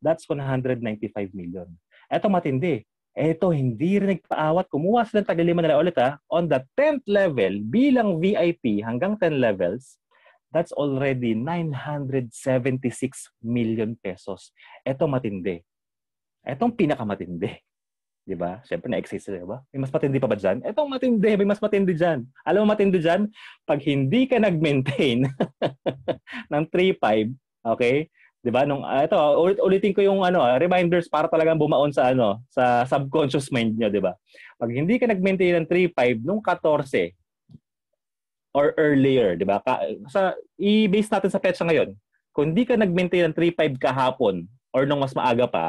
that's 195 million. Eto matindi eto, hindi rin nagpaawat. Kumuha sila ng tagalima nila ulit ha. On the 10th level, bilang VIP hanggang 10 levels, that's already 976 million pesos. Eto matindi. Etong pinakamatindi. Di ba? Siyempre na-excess di ba? May mas matindi pa ba dyan? Etong matindi. May mas matindi dyan. Alam mo matindi dyan? Pag hindi ka nag-maintain ng 3.5, okay? 'Di ba? Nung uh, ito, ulit ulitin ko yung ano, ah, reminders para talagang bumaon sa ano, sa subconscious mind niyo, 'di ba? Pag hindi ka nag-maintain ng 3.5 nung 14 or earlier, 'di ba? Sa i-base natin sa petsa ngayon. Kung hindi ka nag-maintain ng 3.5 kahapon or nung mas maaga pa,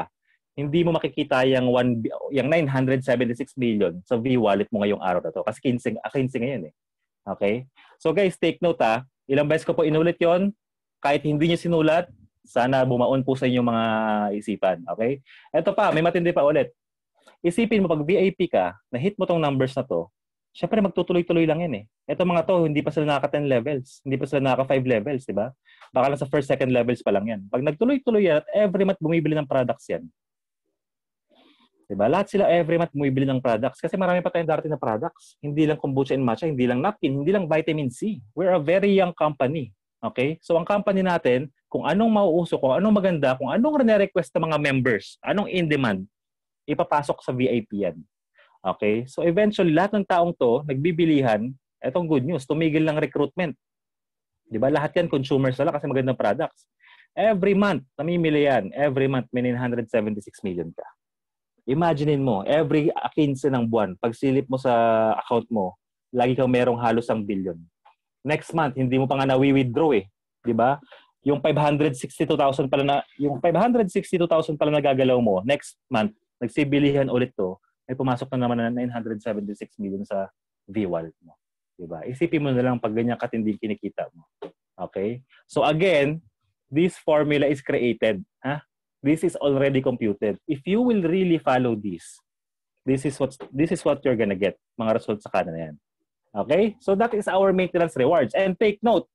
hindi mo makikita yung 1 yung 976 million sa V-wallet mo ngayong araw na to kasi 15 15 ngayon eh. Okay? So guys, take note ha. Ilang beses ko po inulit 'yon. Kahit hindi niyo sinulat, sana bumaon po sa inyong mga isipan. Okay? Ito pa, may matindi pa ulit. Isipin mo, pag VIP ka, na-hit mo tong numbers na to, syempre magtutuloy-tuloy lang yan eh. Ito mga to, hindi pa sila nakaka 10 levels. Hindi pa sila nakaka 5 levels, di ba? Baka lang sa first, second levels pa lang yan. Pag nagtuloy-tuloy yan at every month bumibili ng products yan, Diba? Lahat sila every month bumibili ng products kasi marami pa tayong darating na products. Hindi lang kombucha and matcha, hindi lang napkin, hindi lang vitamin C. We're a very young company. Okay? So ang company natin, kung anong mauuso, kung anong maganda, kung anong re-request ng mga members, anong in-demand, ipapasok sa VIP yan. Okay? So eventually, lahat ng taong to, nagbibilihan, etong good news, tumigil ng recruitment. Di ba? Lahat yan consumers na kasi magandang products. Every month, namimili yan. Every month, may 976 million ka. Imaginein mo, every 15 ng buwan, pag silip mo sa account mo, lagi kang merong halos ang billion next month hindi mo pa nga na-withdraw eh, 'di ba? Yung 562,000 pala na yung 562,000 pala na gagalaw mo next month, nagsibilihan ulit to, may pumasok na naman na 976 million sa V-Wallet mo. 'Di ba? Isipin mo na lang pag ganyan katinding kinikita mo. Okay? So again, this formula is created. Ha? This is already computed. If you will really follow this, this is what this is what you're gonna get. Mga results sa kanan yan. Okay? So that is our maintenance rewards. And take note,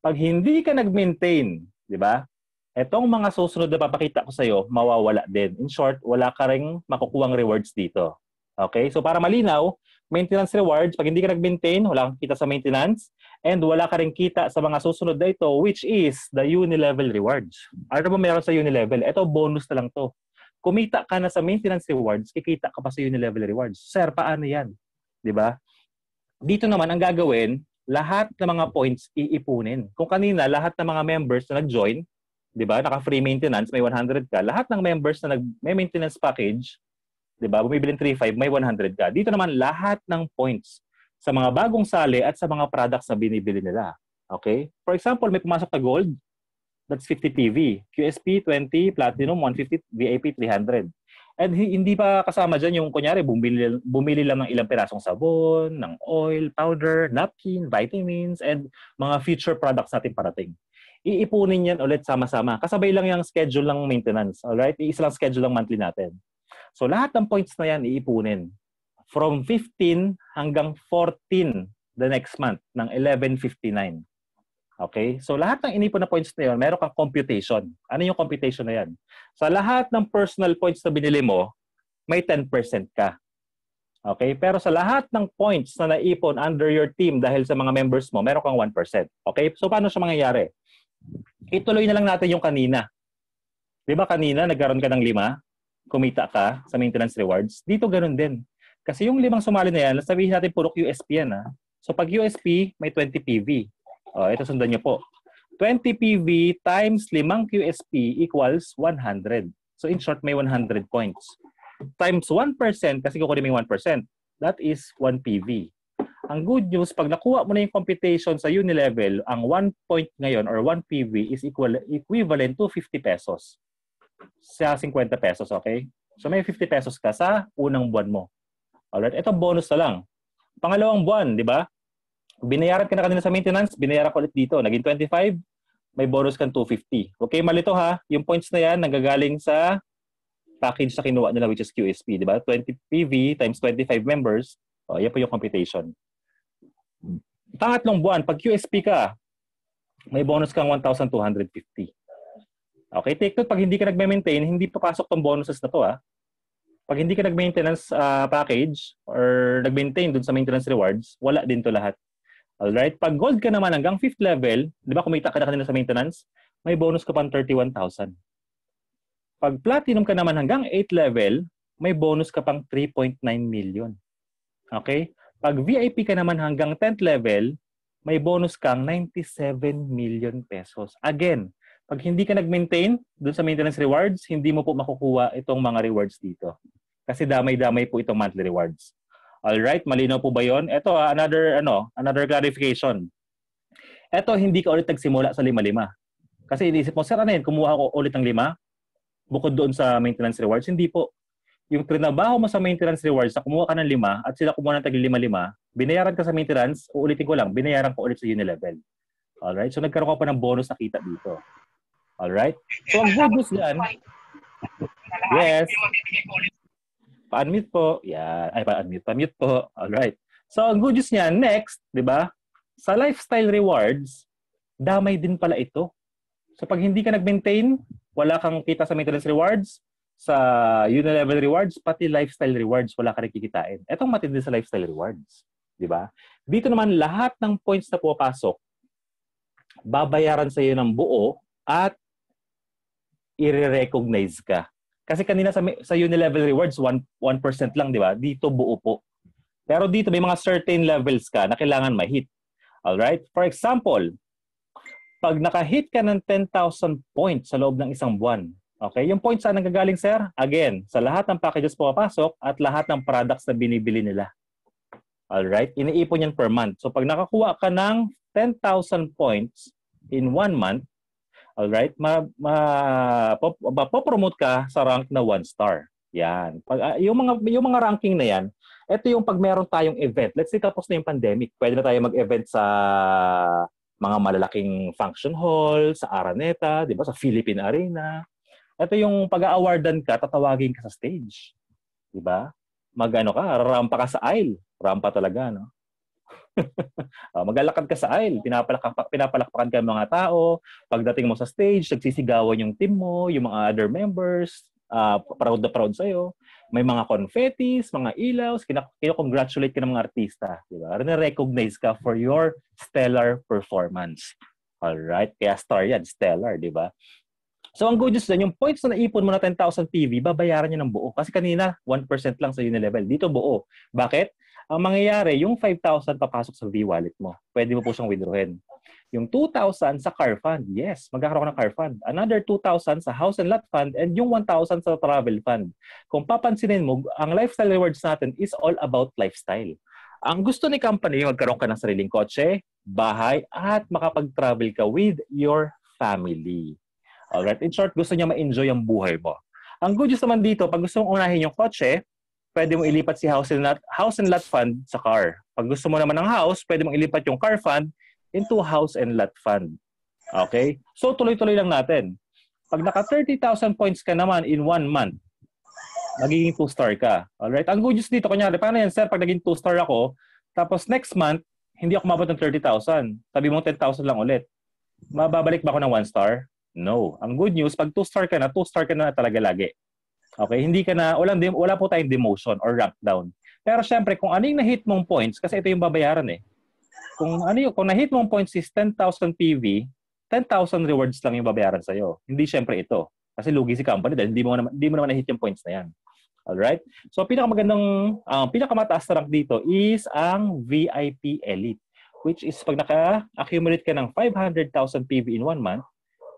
pag hindi ka nag-maintain, di ba? Etong mga susunod na papakita ko sa'yo, mawawala din. In short, wala ka ring makukuhang rewards dito. Okay? So para malinaw, maintenance rewards, pag hindi ka nag-maintain, wala kang kita sa maintenance, and wala ka rin kita sa mga susunod na ito, which is the unilevel rewards. Ano ba meron sa unilevel? Ito, bonus na lang to. Kumita ka na sa maintenance rewards, kikita ka pa sa unilevel rewards. Sir, paano yan? 'Di ba? Dito naman, ang gagawin, lahat ng mga points iipunin. Kung kanina, lahat ng mga members na nag-join, 'di ba? Naka-free maintenance, may 100 ka. Lahat ng members na nag may maintenance package, 'di ba? Bumibili ng 35, may 100 ka. Dito naman lahat ng points sa mga bagong sali at sa mga products na binibili nila. Okay? For example, may pumasok na gold, that's 50 PV. QSP 20, platinum 150, VIP 300. And hindi pa kasama dyan yung kunyari bumili, bumili lang ng ilang pirasong sabon, ng oil, powder, napkin, vitamins, and mga future products natin parating iipunin yan ulit sama-sama. Kasabay lang yung schedule ng maintenance. Alright? Iisa lang schedule ng monthly natin. So lahat ng points na yan iipunin. From 15 hanggang 14 the next month ng 11.59. Okay? So lahat ng inipon na points na yun, meron kang computation. Ano yung computation na yan? Sa lahat ng personal points na binili mo, may 10% ka. Okay? Pero sa lahat ng points na naipon under your team dahil sa mga members mo, meron kang 1%. Okay? So paano siya mangyayari? ituloy na lang natin yung kanina. Di ba kanina nagkaroon ka ng lima, kumita ka sa maintenance rewards? Dito ganun din. Kasi yung limang sumali na yan, sabihin natin puro USP yan. Ha? So pag USP, may 20 PV. O, ito sundan niyo po. 20 PV times limang QSP equals 100. So in short, may 100 points. Times 1%, kasi kukunin mo yung 1%, that is 1 PV. Ang good news, pag nakuha mo na yung computation sa Unilevel, ang 1 point ngayon or 1 PV is equal, equivalent to 50 pesos. Sa 50 pesos, okay? So may 50 pesos ka sa unang buwan mo. Alright, ito bonus na lang. Pangalawang buwan, di ba? Binayaran ka na kanina sa maintenance, binayaran ko ulit dito. Naging 25, may bonus kang 250. Okay, malito ha. Yung points na yan, nanggagaling sa package na kinuha nila which is QSP, di ba? 20 PV times 25 members. O, yan po yung computation. Pangatlong buwan, pag QSP ka, may bonus kang 1,250. Okay, take note, pag hindi ka nag-maintain, hindi papasok tong bonuses na to ah. Pag hindi ka nag-maintenance uh, package or nag-maintain dun sa maintenance rewards, wala din to lahat. Alright? Pag gold ka naman hanggang 5th level, di ba kumita ka na kanina sa maintenance, may bonus ka pang 31,000. Pag platinum ka naman hanggang 8th level, may bonus ka pang 3.9 million. Okay? Pag VIP ka naman hanggang 10th level, may bonus kang 97 million pesos. Again, pag hindi ka nag-maintain dun sa maintenance rewards, hindi mo po makukuha itong mga rewards dito. Kasi damay-damay po itong monthly rewards. All right, malinaw po ba 'yon? Ito uh, another ano, another clarification. Ito hindi ka ulit nagsimula sa lima-lima. Kasi iniisip mo, sir, ano yun, kumuha ko ulit ng lima? Bukod doon sa maintenance rewards? Hindi po yung trinabaho mo sa maintenance rewards na kumuha ka ng lima at sila kumuha ng tagi lima-lima, binayaran ka sa maintenance, uulitin ko lang, binayaran ko ulit sa Unilevel. Alright? So nagkaroon ka pa ng bonus na kita dito. Alright? So ang good news yan, yes, pa-unmute po. Yan. Ay, pa-unmute. Pa-mute po. Alright. So ang good news niyan, next, di ba? Sa lifestyle rewards, damay din pala ito. So pag hindi ka nag-maintain, wala kang kita sa maintenance rewards, sa Unilevel rewards, pati lifestyle rewards, wala ka rin kikitain. Etong matindi sa lifestyle rewards. Di ba? Dito naman, lahat ng points na pupasok, babayaran sa iyo ng buo at i-recognize ka. Kasi kanina sa, sa Unilevel rewards, 1%, 1% lang, di ba? Dito buo po. Pero dito may mga certain levels ka na kailangan ma-hit. Alright? For example, pag naka-hit ka ng 10,000 points sa loob ng isang buwan, Okay, yung point saan nanggagaling, sir? Again, sa lahat ng packages pumapasok at lahat ng products na binibili nila. Alright? Iniipon yan per month. So pag nakakuha ka ng 10,000 points in one month, alright, ma, ma, mapopromote ka sa rank na one star. Yan. Pag, uh, yung, mga, yung mga ranking na yan, ito yung pag meron tayong event. Let's say tapos na yung pandemic, pwede na tayo mag-event sa mga malalaking function hall, sa Araneta, di ba, sa Philippine Arena, ito yung pag-aawardan ka, tatawagin ka sa stage. Di ba? Magano ka, rampa ka sa aisle. Rampa talaga, no? Uh, maglalakad ka sa aisle, pinapalakpak, pinapalakpakan ka ng mga tao. Pagdating mo sa stage, nagsisigawan yung team mo, yung mga other members, uh, proud na proud sa'yo. May mga confettis, mga ilaws, kinakongratulate ka ng mga artista. Di ba? recognize ka for your stellar performance. Alright? Kaya star yan, stellar, di ba? So ang good news dyan, yung points na naipon mo na 10,000 PV, babayaran niya ng buo. Kasi kanina, 1% lang sa level. Dito buo. Bakit? Ang mangyayari, yung 5,000 papasok sa V-wallet mo. Pwede mo po siyang withdrawin. Yung 2,000 sa car fund. Yes, magkakaroon ng car fund. Another 2,000 sa house and lot fund and yung 1,000 sa travel fund. Kung papansinin mo, ang lifestyle rewards natin is all about lifestyle. Ang gusto ni company, magkaroon ka ng sariling kotse, bahay, at makapag-travel ka with your family. Alright? In short, gusto niya ma-enjoy ang buhay mo. Ang good news naman dito, pag gusto mong unahin yung kotse, pwede mong ilipat si house and lot, house and lot fund sa car. Pag gusto mo naman ng house, pwede mong ilipat yung car fund into house and lot fund. Okay? So, tuloy-tuloy lang natin. Pag naka 30,000 points ka naman in one month, magiging 2-star ka. Alright? Ang good news dito, kunyari, paano yan, sir, pag naging 2-star ako, tapos next month, hindi ako mabot ng 30,000. Sabi mo 10,000 lang ulit. Mababalik ba ako ng 1 star? No. Ang good news, pag 2 star ka na, 2 star ka na talaga lagi. Okay? Hindi ka na, walang, wala po tayong demotion or rank down. Pero syempre, kung ano yung na-hit mong points, kasi ito yung babayaran eh. Kung ano yung, kung na-hit mong points is 10,000 PV, 10,000 rewards lang yung babayaran sa'yo. Hindi syempre ito. Kasi lugi si company dahil hindi mo naman, hindi mo naman na-hit yung points na yan. Alright? So, pinakamagandang, uh, pinakamataas na rank dito is ang VIP Elite. Which is pag naka-accumulate ka ng 500,000 PV in one month,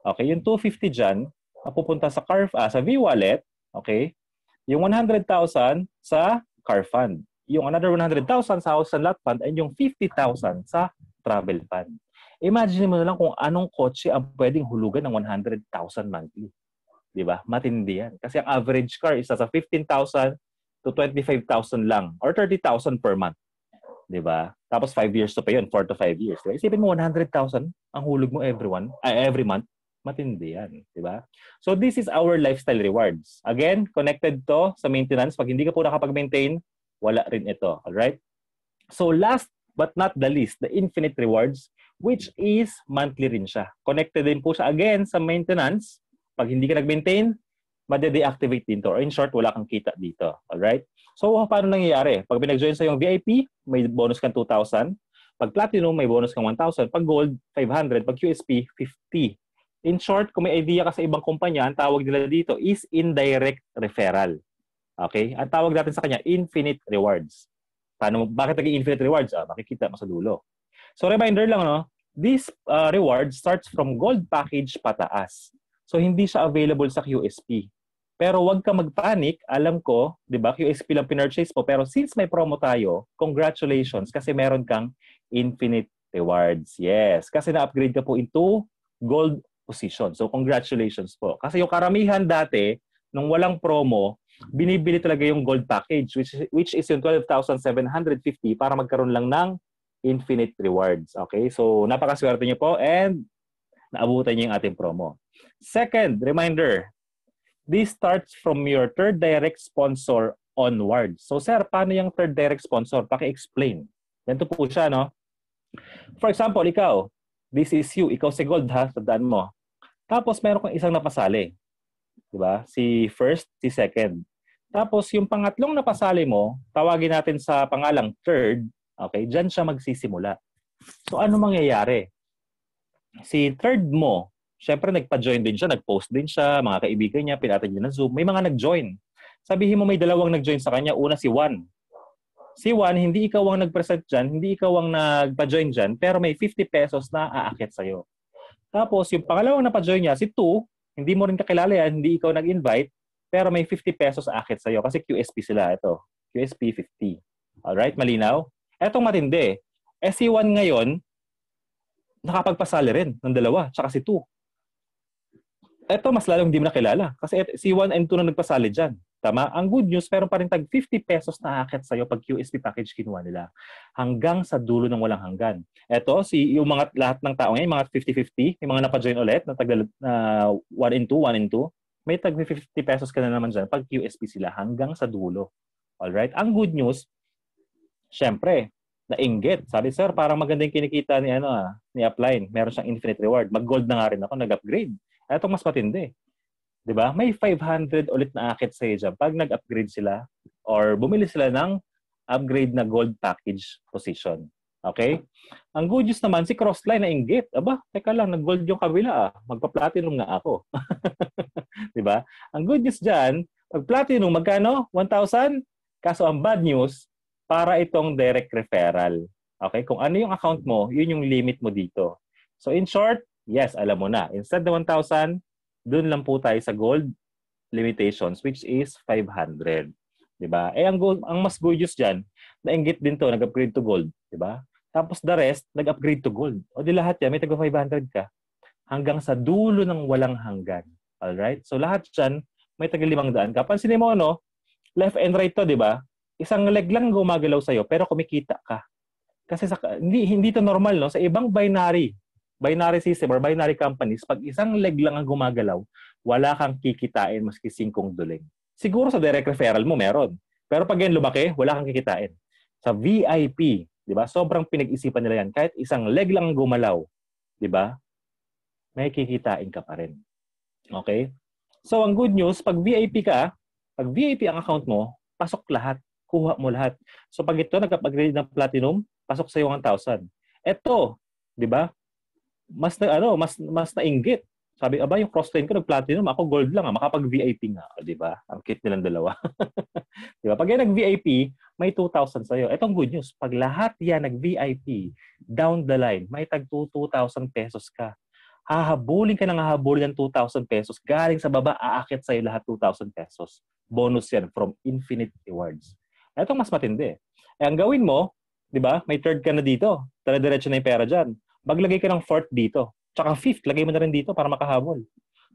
Okay, yung 250 dyan, mapupunta sa car, ah, sa V-Wallet, okay? Yung 100,000 sa car fund. Yung another 100,000 sa house and lot fund and yung 50,000 sa travel fund. Imagine mo na lang kung anong kotse ang pwedeng hulugan ng 100,000 monthly. Di ba? Matindi yan. Kasi ang average car is sa 15,000 to 25,000 lang or 30,000 per month. Di ba? Tapos 5 years to pay yun, 4 to 5 years. Diba? Isipin mo 100,000 ang hulog mo everyone, uh, every month matindi yan, di ba? So this is our lifestyle rewards. Again, connected to sa maintenance. Pag hindi ka po nakapag-maintain, wala rin ito. Alright? So last but not the least, the infinite rewards, which is monthly rin siya. Connected din po siya again sa maintenance. Pag hindi ka nag-maintain, made-deactivate din to. Or in short, wala kang kita dito. Alright? So, paano nangyayari? Pag pinag-join sa yung VIP, may bonus kang 2,000. Pag Platinum, may bonus kang 1,000. Pag Gold, 500. Pag QSP, 50. In short, kung may idea ka sa ibang kumpanya, ang tawag nila dito is indirect referral. Okay? Ang tawag natin sa kanya, infinite rewards. Paano, bakit naging infinite rewards? Ah, makikita mo sa dulo. So reminder lang, no? This uh, reward starts from gold package pataas. So hindi siya available sa QSP. Pero wag ka magpanic. Alam ko, 'di ba? QSP lang pinurchase po, pero since may promo tayo, congratulations kasi meron kang infinite rewards. Yes, kasi na-upgrade ka po into gold position. So congratulations po. Kasi yung karamihan dati, nung walang promo, binibili talaga yung gold package which which is yung 12,750 para magkaroon lang ng infinite rewards. Okay? So napakaswerte niyo po and naabutan niyo yung ating promo. Second, reminder, this starts from your third direct sponsor onward. So sir, paano yung third direct sponsor? Paki-explain. Ganito po siya, no? For example, ikaw, this is you, ikaw si Gold ha, tandaan mo. Tapos meron kang isang napasali. 'Di ba? Si first, si second. Tapos yung pangatlong napasali mo, tawagin natin sa pangalang third, okay? Diyan siya magsisimula. So ano mangyayari? Si third mo, syempre nagpa-join din siya, nag-post din siya, mga kaibigan niya, pinatag niya na Zoom. May mga nag-join. Sabihin mo may dalawang nag-join sa kanya. Una si Juan. Si Juan, hindi ikaw ang nag-present dyan, hindi ikaw ang nagpa-join dyan, pero may 50 pesos na aakit sa'yo. Tapos, yung pangalawang napa-join niya, si 2, hindi mo rin kakilala yan, hindi ikaw nag-invite, pero may 50 pesos aakit sa'yo kasi QSP sila ito. QSP 50. Alright, malinaw? Etong matindi. Eh, si 1 ngayon, nakapagpasali rin ng dalawa, tsaka si 2. Ito, mas lalong hindi mo nakilala. Kasi si 1 and 2 na nagpasali dyan. Tama? Ang good news, meron pa rin tag 50 pesos na akit sa'yo pag QSP package kinuha nila. Hanggang sa dulo ng walang hanggan. Ito, si, yung mga lahat ng tao ngayon, mga 50-50, yung mga napa-join ulit, na tag uh, 1 in 2, 1 in 2, may tag 50 pesos ka na naman dyan pag QSP sila hanggang sa dulo. Alright? Ang good news, syempre, nainggit. Sabi, sir, parang maganda yung kinikita ni, ano, ah, ni Upline. Meron siyang infinite reward. Mag-gold na nga rin ako, nag-upgrade. Ito mas matindi. 'Di ba? May 500 ulit na akit sa dyan pag nag-upgrade sila or bumili sila ng upgrade na gold package position. Okay? Ang good news naman, si Crossline na inggit. Aba, teka lang, nag-gold yung kabila ah. Magpa-platinum na ako. 'Di ba? Ang good news diyan, pag platinum magkano? 1,000? Kaso ang bad news, para itong direct referral. Okay? Kung ano yung account mo, yun yung limit mo dito. So in short, yes, alam mo na. Instead na 1,000, doon lang po tayo sa gold limitations which is 500. 'Di ba? Eh ang gold, ang mas good news diyan, nainggit din to, nag-upgrade to gold, 'di ba? Tapos the rest, nag-upgrade to gold. O di lahat 'yan, may taga 500 ka. Hanggang sa dulo ng walang hanggan. All right? So lahat 'yan, may taga 500 ka. Pansinin mo no, left and right to, 'di ba? Isang leg lang gumagalaw sa iyo pero kumikita ka. Kasi sa, hindi hindi to normal no sa ibang binary binary system or binary companies, pag isang leg lang ang gumagalaw, wala kang kikitain maski singkong duling. Siguro sa direct referral mo meron. Pero pag yan lumaki, wala kang kikitain. Sa VIP, di ba? Sobrang pinag-isipan nila yan. Kahit isang leg lang ang gumalaw, di ba? May kikitain ka pa rin. Okay? So, ang good news, pag VIP ka, pag VIP ang account mo, pasok lahat. Kuha mo lahat. So, pag ito, nag-upgrade ng platinum, pasok sa iyo 1,000. Ito, di ba? Mas na ano, mas mas nainggit. Sabi, aba, yung cross-lane ko nag-platinum, ako gold lang, ah, makapag-VIP nga. O, di ba? Ang kit nilang dalawa. di ba? Pag yan nag-VIP, may 2,000 sa'yo. Itong good news, pag lahat yan nag-VIP, down the line, may tag 2,000 pesos ka. Hahabulin ka ng hahabulin ng 2,000 pesos. Galing sa baba, aakit sa'yo lahat 2,000 pesos. Bonus yan from Infinite Rewards. Itong mas matindi. Eh, ang gawin mo, di ba, may third ka na dito. Tala-diretso na yung pera dyan maglagay ka ng fourth dito. Tsaka fifth, lagay mo na rin dito para makahabol.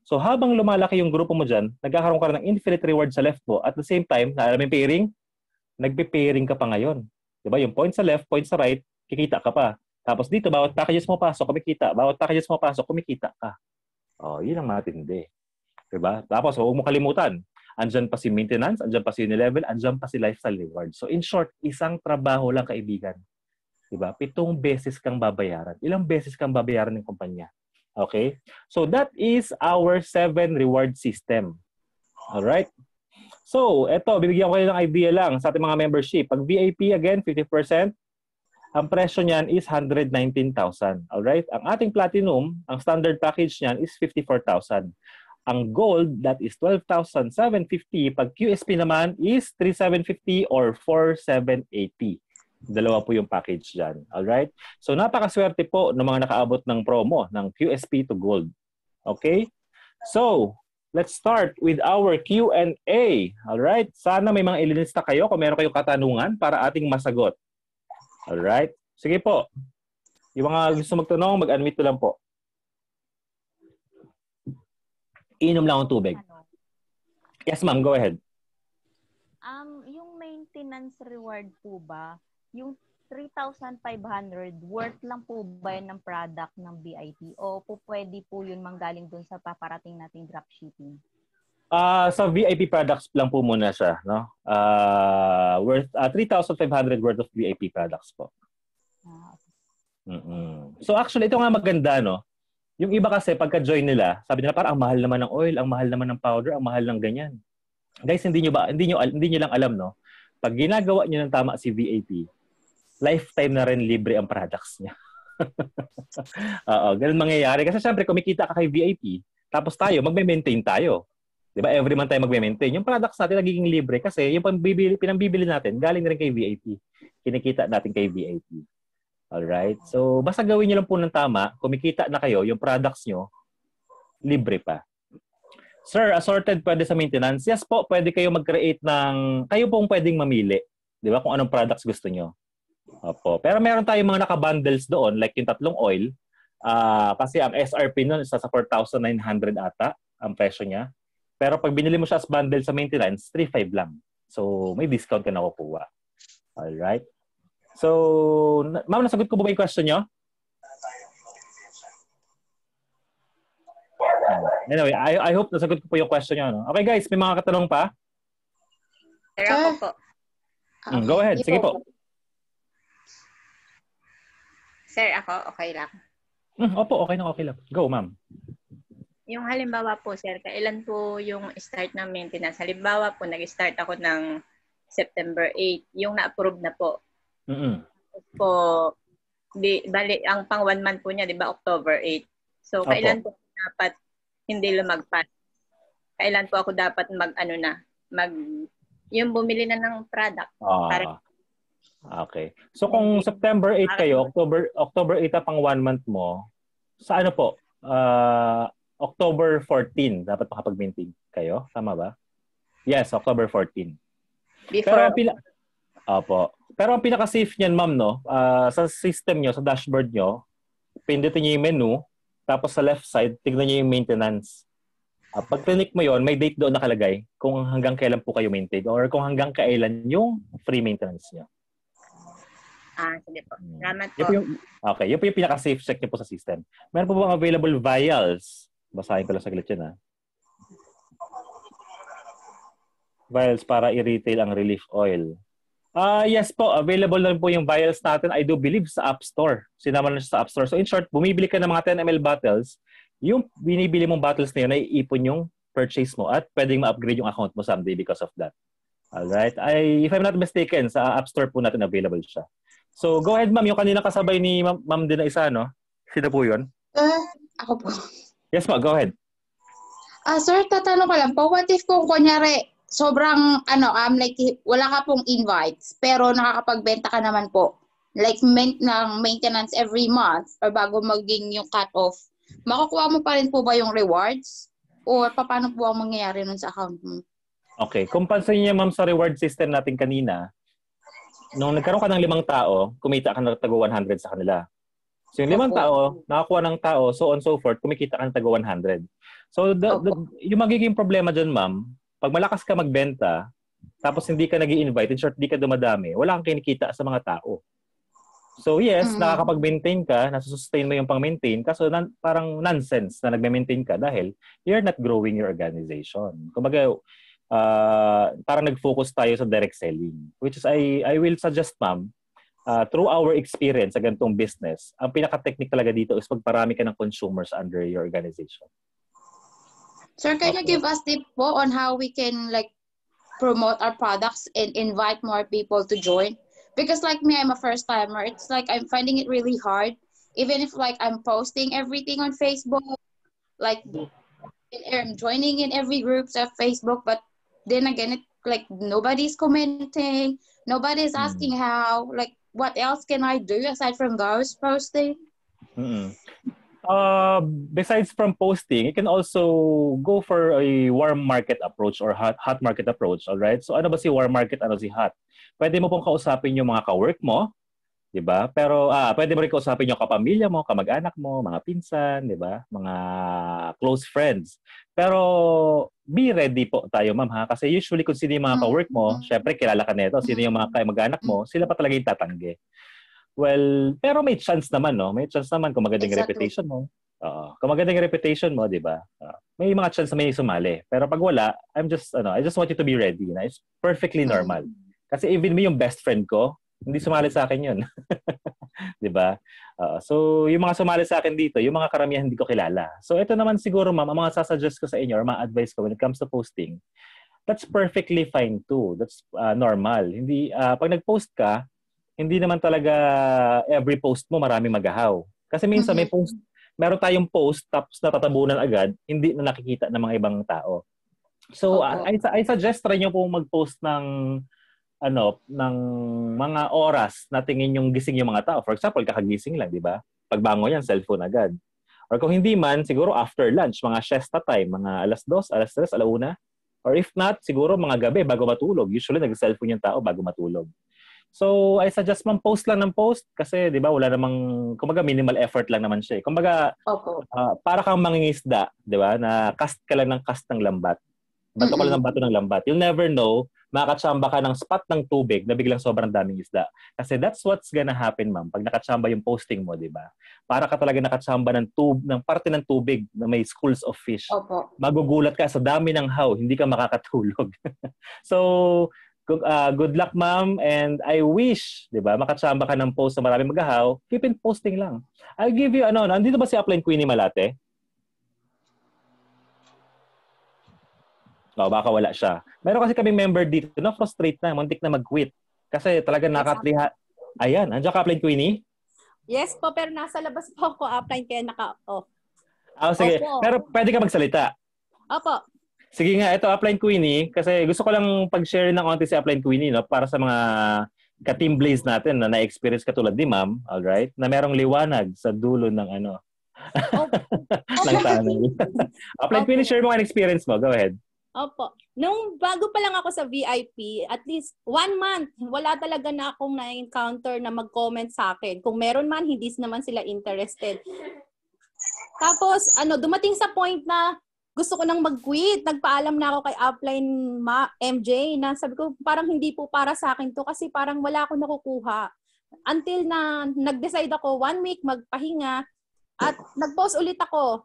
So habang lumalaki yung grupo mo dyan, nagkakaroon ka ng infinite reward sa left mo. At the same time, na alam yung pairing, nagpe-pairing ka pa ngayon. Diba? Yung point sa left, point sa right, kikita ka pa. Tapos dito, bawat packages mo pasok, kumikita. Bawat packages mo pasok, kumikita ka. Oh, yun ang matindi. Diba? Tapos, huwag mo kalimutan. Andyan pa si maintenance, andyan pa si level, andyan pa si lifestyle reward. So in short, isang trabaho lang kaibigan. Diba? Pitong beses kang babayaran. Ilang beses kang babayaran ng kumpanya. Okay? So that is our seven reward system. All right? So, eto, bibigyan ko kayo ng idea lang sa ating mga membership. Pag VIP, again, 50%, ang presyo niyan is 119,000. All right? Ang ating platinum, ang standard package niyan is 54,000. Ang gold, that is 12,750. Pag QSP naman is 3,750 or 4,780. Dalawa po yung package dyan. Alright? So napakaswerte po ng mga nakaabot ng promo ng QSP to Gold. Okay? So, let's start with our Q&A. Alright? Sana may mga ilinista kayo kung meron kayong katanungan para ating masagot. Alright? Sige po. Yung mga gusto magtanong, mag-unmute lang po. Inom lang ang tubig. Ano? Yes, ma'am. Go ahead. Um, yung maintenance reward po ba, yung 3,500 worth lang po ba yan ng product ng BIP o po pwede po yun manggaling dun sa paparating nating dropshipping? Uh, sa VIP products lang po muna siya, no? Uh, worth uh, 3,500 worth of VIP products po. Ah, mm So actually ito nga maganda no. Yung iba kasi pagka-join nila, sabi nila parang ang mahal naman ng oil, ang mahal naman ng powder, ang mahal ng ganyan. Guys, hindi niyo ba hindi niyo hindi niyo lang alam no. Pag ginagawa niyo ng tama si VIP, lifetime na rin libre ang products niya. Oo, ganun mangyayari. Kasi syempre, kumikita ka kay VIP, tapos tayo, magme-maintain tayo. Di ba? Every month tayo magme-maintain. Yung products natin nagiging libre kasi yung pambibili, pinambibili natin, galing na rin kay VIP. Kinikita natin kay VIP. Alright? So, basta gawin niyo lang po ng tama, kumikita na kayo, yung products nyo, libre pa. Sir, assorted pwede sa maintenance? Yes po, pwede kayo mag-create ng, kayo pong pwedeng mamili. Di ba? Kung anong products gusto nyo. Opo. Pero meron tayong mga naka-bundles doon, like yung tatlong oil. Uh, kasi ang SRP nun is sa 4,900 ata ang presyo niya. Pero pag binili mo siya as bundle sa maintenance, 3,500 lang. So, may discount ka nakukuha. Alright? So, ma'am, nasagot ko ba yung question nyo? Anyway, I, I hope nasagot ko po yung question nyo. No? Okay guys, may mga katanong pa? Sir, ako po. Mm, go ahead. Sige po. Sir, ako, okay lang. Hmm, opo, okay na okay lang. Go, ma'am. Yung halimbawa po, sir, kailan po yung start ng maintenance? Halimbawa po, nag-start ako ng September 8. Yung na-approve na po. Mm-mm. Po, di, bali, ang pang one month po niya, di ba, October 8. So, Opo. kailan po dapat hindi lumagpas? Kailan po ako dapat mag, ano na, mag, yung bumili na ng product. Ah. Para- Okay. So kung September 8 kayo, October October 8 pang one month mo, sa ano po? Ah, October 14 dapat makapag-maintain kayo, tama ba? Yes, October 14. Pero Before, ang pina Opo. Pero ang pinaka-safe niyan, ma'am, no? ah, sa system nyo, sa dashboard nyo, pindutin niyo yung menu, tapos sa left side, tignan niyo yung maintenance. Ah, pag click mo yon, may date doon nakalagay kung hanggang kailan po kayo maintain or kung hanggang kailan yung free maintenance niyo. Ah, sige po. Salamat Yun po. po yung, okay, yun po yung pinaka-safe check niyo po sa system. Meron po bang available vials? Basahin ko lang saglit yun, ha? Vials para i-retail ang relief oil. Ah, yes po, available na rin po yung vials natin, I do believe, sa App Store. Sinama na siya sa App Store. So in short, bumibili ka ng mga 10 ml bottles, yung binibili mong bottles na yun, ay ipon yung purchase mo at pwedeng ma-upgrade yung account mo someday because of that. Alright? I, if I'm not mistaken, sa App Store po natin available siya. So, go ahead, ma'am. Yung kanina kasabay ni ma'am, ma'am din na isa, no? Sino po yun? Sir, ako po. Yes, ma'am. Go ahead. Ah, sir, tatanong ko lang po, what if kung kunyari, sobrang, ano, um, like, wala ka pong invites, pero nakakapagbenta ka naman po, like, main, ng maintenance every month, or bago maging yung cut-off, makukuha mo pa rin po ba yung rewards? Or paano po ang mangyayari nun sa account mo? Okay. Kung pansin niyo, ma'am, sa reward system natin kanina, nung nagkaroon ka ng limang tao, kumita ka ng tago 100 sa kanila. So, yung limang Opo. tao, nakakuha ng tao, so on so forth, kumikita ka ng tago 100. So, the, the, yung magiging problema dyan, ma'am, pag malakas ka magbenta, tapos hindi ka nag invite in short, hindi ka dumadami, wala kang kinikita sa mga tao. So yes, Mm. nakakapag-maintain ka, nasusustain mo yung pang-maintain, kaso nan- parang nonsense na nagme-maintain ka dahil you're not growing your organization. Kumbaga, uh, parang nag-focus tayo sa direct selling. Which is, I, I will suggest, ma'am, uh, through our experience sa ganitong business, ang pinaka-technique talaga dito is pagparami ka ng consumers under your organization. Sir, can you give us tip po on how we can, like, promote our products and invite more people to join? Because like me, I'm a first timer. It's like I'm finding it really hard. Even if like I'm posting everything on Facebook, like and I'm joining in every groups of Facebook, but then again, it like nobody's commenting, nobody's Mm. asking how. Like, what else can I do aside from those posting? mm Uh, besides from posting, you can also go for a warm market approach or hot, hot market approach, all right? So ano ba si warm market, ano si hot? Pwede mo pong kausapin yung mga ka-work mo, 'di ba? Pero ah, pwede mo rin kausapin yung kapamilya mo, kamag-anak mo, mga pinsan, 'di ba? Mga close friends. Pero be ready po tayo, ma'am ha, kasi usually kung sino yung mga ka-work mo, syempre kilala ka nito, sino yung mga kamag-anak mo, sila pa talaga yung tatanggi. Well, pero may chance naman, no? May chance naman kung magandang Exactly. reputation mo. Oo. Kung magandang reputation mo, 'di ba? Ah, may mga chance na may sumali. Pero pag wala, I'm just ano, I just want you to be ready. Na it's perfectly normal. Kasi even me yung best friend ko, hindi sumali sa akin 'yun. 'Di ba? Oo. so yung mga sumali sa akin dito, yung mga karamihan hindi ko kilala. So ito naman siguro ma'am, ang mga sasuggest ko sa inyo or mga advice ko when it comes to posting, that's perfectly fine too. That's ah, normal. Hindi ah, pag nag-post ka, hindi naman talaga every post mo marami magahaw. Kasi minsan may post, meron tayong post tapos natatabunan agad, hindi na nakikita ng mga ibang tao. So, Opo. I, I suggest try nyo po mag-post ng ano, ng mga oras na tingin yung gising yung mga tao. For example, kakagising lang, di ba? Pagbango yan, cellphone agad. Or kung hindi man, siguro after lunch, mga siesta time, mga alas dos, alas tres, alauna. Or if not, siguro mga gabi bago matulog. Usually, nag-cellphone yung tao bago matulog. So, I suggest man post lang ng post kasi 'di ba wala namang kumbaga minimal effort lang naman siya. Eh. Kumbaga Opo. ah, para kang mangingisda, 'di ba? Na cast ka lang ng cast ng lambat. Bato ka lang ng bato ng lambat. You'll never know, makakatsamba ka ng spot ng tubig na biglang sobrang daming isda. Kasi that's what's gonna happen, ma'am. Pag nakatsamba yung posting mo, 'di ba? Para ka talaga nakatsamba ng tub ng parte ng tubig na may schools of fish Opo. magugulat ka sa dami ng how, hindi ka makakatulog. so, Good, uh, good luck, ma'am. And I wish, di ba, makachamba ka ng post na marami magahaw. Keep in posting lang. I'll give you, ano, nandito ba si Upline Queenie Malate? O, baka wala siya. Meron kasi kami member dito na frustrate na, muntik na mag-quit. Kasi talaga nakatriha. Ayan, andiyan ka, Upline Queenie? Yes po, pero nasa labas po ako upline kaya naka-off. Ah, sige. Opo. Pero pwede ka magsalita. Opo. Sige nga, ito Upline Queenie kasi gusto ko lang pag-share ng konti si Upline Queenie no para sa mga ka-team Blaze natin na na-experience katulad ni Ma'am, all right? Na merong liwanag sa dulo ng ano ng tunnel. Upline Queenie, share mo ang experience mo. Go ahead. Opo. Nung bago pa lang ako sa VIP, at least one month, wala talaga na akong na-encounter na mag-comment sa akin. Kung meron man, hindi naman sila interested. Tapos, ano, dumating sa point na gusto ko nang mag-quit. Nagpaalam na ako kay upline ma MJ na sabi ko, parang hindi po para sa akin to kasi parang wala akong nakukuha. Until na nag-decide ako, one week magpahinga at nag-post ulit ako.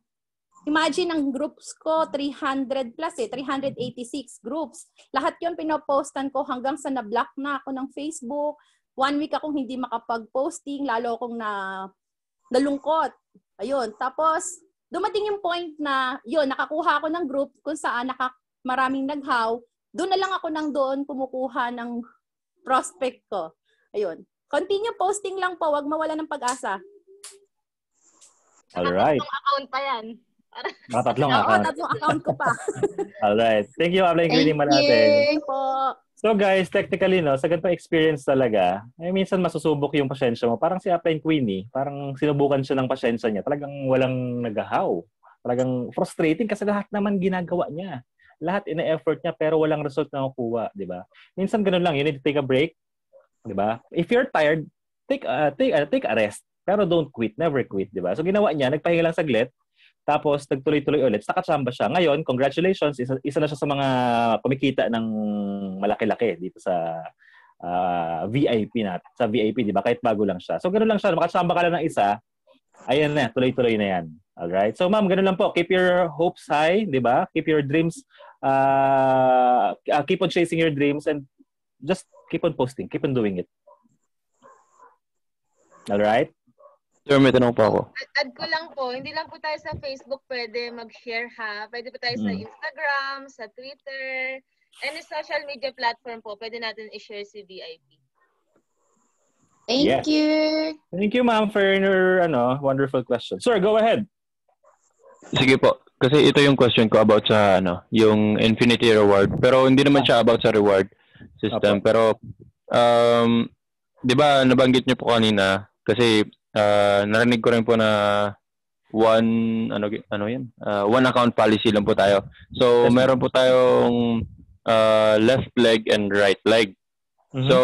Imagine ang groups ko, 300 plus eh, 386 groups. Lahat yon pinopostan ko hanggang sa na-block na ako ng Facebook. One week akong hindi makapag-posting, lalo akong na nalungkot. Ayun. Tapos, dumating yung point na, yun, nakakuha ako ng group kung saan naka, maraming naghaw. Doon na lang ako nang doon kumukuha ng prospect ko. Ayun. Continue posting lang po, wag mawala ng pag-asa. All right. Account pa yan. Mga tatlong Oo, account. tatlong account ko pa. All right. Thank you, Queenie Thank Malate. you. po. So guys, technically, no, sa ganitong experience talaga, eh, minsan masusubok yung pasyensya mo. Parang si Upline Queenie, parang sinubukan siya ng pasyensya niya. Talagang walang nagahaw. Talagang frustrating kasi lahat naman ginagawa niya. Lahat ina-effort niya pero walang result na nakukuha, di ba? Minsan ganun lang, you need to take a break, di ba? If you're tired, take uh, take uh, take a rest. Pero don't quit, never quit, di ba? So ginawa niya, nagpahinga lang saglit, tapos nagtuloy-tuloy ulit. Nakachamba siya. Ngayon, congratulations, isa, isa na siya sa mga kumikita ng malaki-laki dito sa ah, VIP na sa VIP, di ba? Kahit bago lang siya. So ganun lang siya, makachamba ka lang ng isa, ayan na, tuloy-tuloy na yan. Alright? So ma'am, ganun lang po. Keep your hopes high, di ba? Keep your dreams, uh, uh, keep on chasing your dreams and just keep on posting. Keep on doing it. Alright? Sir, may tanong po ako. Add- Add ko lang po, hindi lang po tayo sa Facebook pwede mag-share ha. Pwede po tayo sa Mm. Instagram, sa Twitter, any social media platform po, pwede natin i-share si VIP. Thank Yes. you. Thank you ma'am for your ano, wonderful question. Sir, go ahead. Sige po. Kasi ito yung question ko about sa ano, yung Infinity Reward. Pero hindi naman siya about sa reward system. Apo. Pero um 'di ba nabanggit niyo po kanina kasi ah, narinig ko rin po na one ano ano 'yan? Ah, one account policy lang po tayo. So Yes, meron po tayong ah, left leg and right leg. Mhm. So,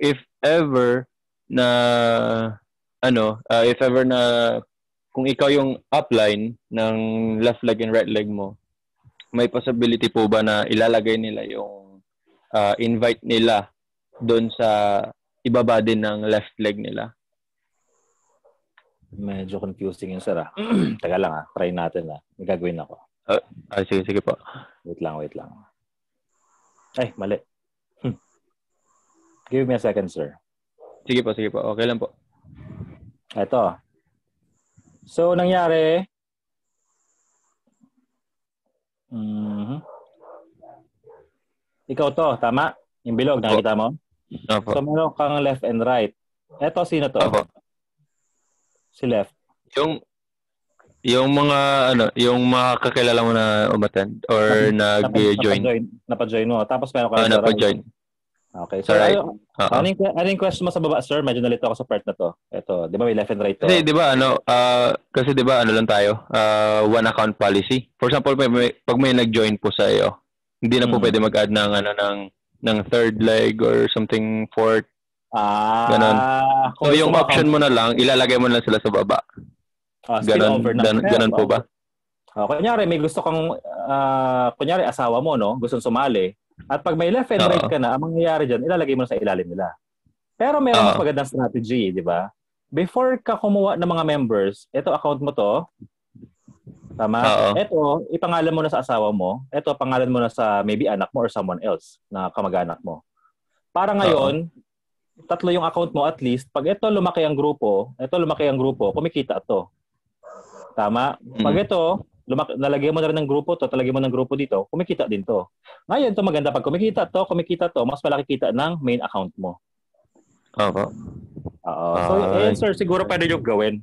if ever na ano, uh, if ever na kung ikaw yung upline ng left leg and right leg mo, may possibility po ba na ilalagay nila yung uh, invite nila doon sa ibaba din ng left leg nila? Medyo confusing yung sir ah. Taga lang ah. Try natin ah. May gagawin ako. Ah, sige, sige po. Wait lang, wait lang. Ay, mali. Hmm. Give me a second, sir. Sige po, sige po. Okay lang po. Ito. So, nangyari, Mhm. Ikaw to, tama? Yung bilog, Opo. nakikita mo? Opo. So, meron kang left and right. Eto, sino to? Opo. Si left. Yung yung mga ano, yung mga kakilala mo na umattend or nag-join. Napa-join, mo. Tapos meron ka right. napa-join. Okay. So, right. ano, Oo. ano, yung, ano yung question mo sa baba, sir? Medyo nalito ako sa part na to. Ito, di ba may left and right to? Kasi 'di ba ano, ah kasi 'di ba ano lang tayo, ah one account policy. For example, may, may- pag may nag-join po sa iyo, hindi na po Mm. pwede mag-add ng ano ng ng third leg or something fourth. Ah, Ganon. kung So yung option mo na lang, ilalagay mo na sila sa baba. Ah, over na. ganon, Kaya, ganon po ba? Ah, kunyari, may gusto kang, ah, kunyari, asawa mo, no? Gusto sumali. At pag may left and Oo. right ka na, ang mangyayari dyan, ilalagay mo na sa ilalim nila. Pero meron Oo. mas magandang strategy, di ba? Before ka kumuha ng mga members, ito account mo to, tama? Oo. Ito, ipangalan mo na sa asawa mo. Ito, pangalan mo na sa maybe anak mo or someone else na kamag-anak mo. Para ngayon, tatlo yung account mo at least. Pag ito lumaki ang grupo, ito lumaki ang grupo, kumikita to. Tama? Pag Mm. ito, lumaki, nalagyan mo na rin ng grupo to, talagyan mo ng grupo dito, kumikita din to. Ngayon, to maganda. Pag kumikita to, kumikita to, mas malaki kita ng main account mo. Opo. Oo. So, Ah. eh, sir, siguro pwede nyo gawin.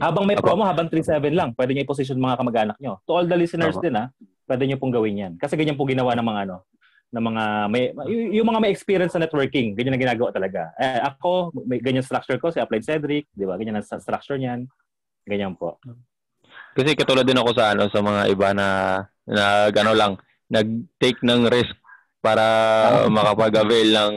Habang may Apo. promo, habang 3-7 lang, pwede nyo i-position mga kamag-anak nyo. To all the listeners Apo. din, ha, pwede nyo pong gawin yan. Kasi ganyan po ginawa ng mga ano, ng mga may yung mga may experience sa networking, ganyan ang ginagawa talaga. Eh, ako, may ganyan structure ko si Applied Cedric, 'di ba? Ganyan ang structure niyan. Ganyan po. Kasi katulad din ako sa ano sa mga iba na nag ano lang, nag-take ng risk para makapag-avail ng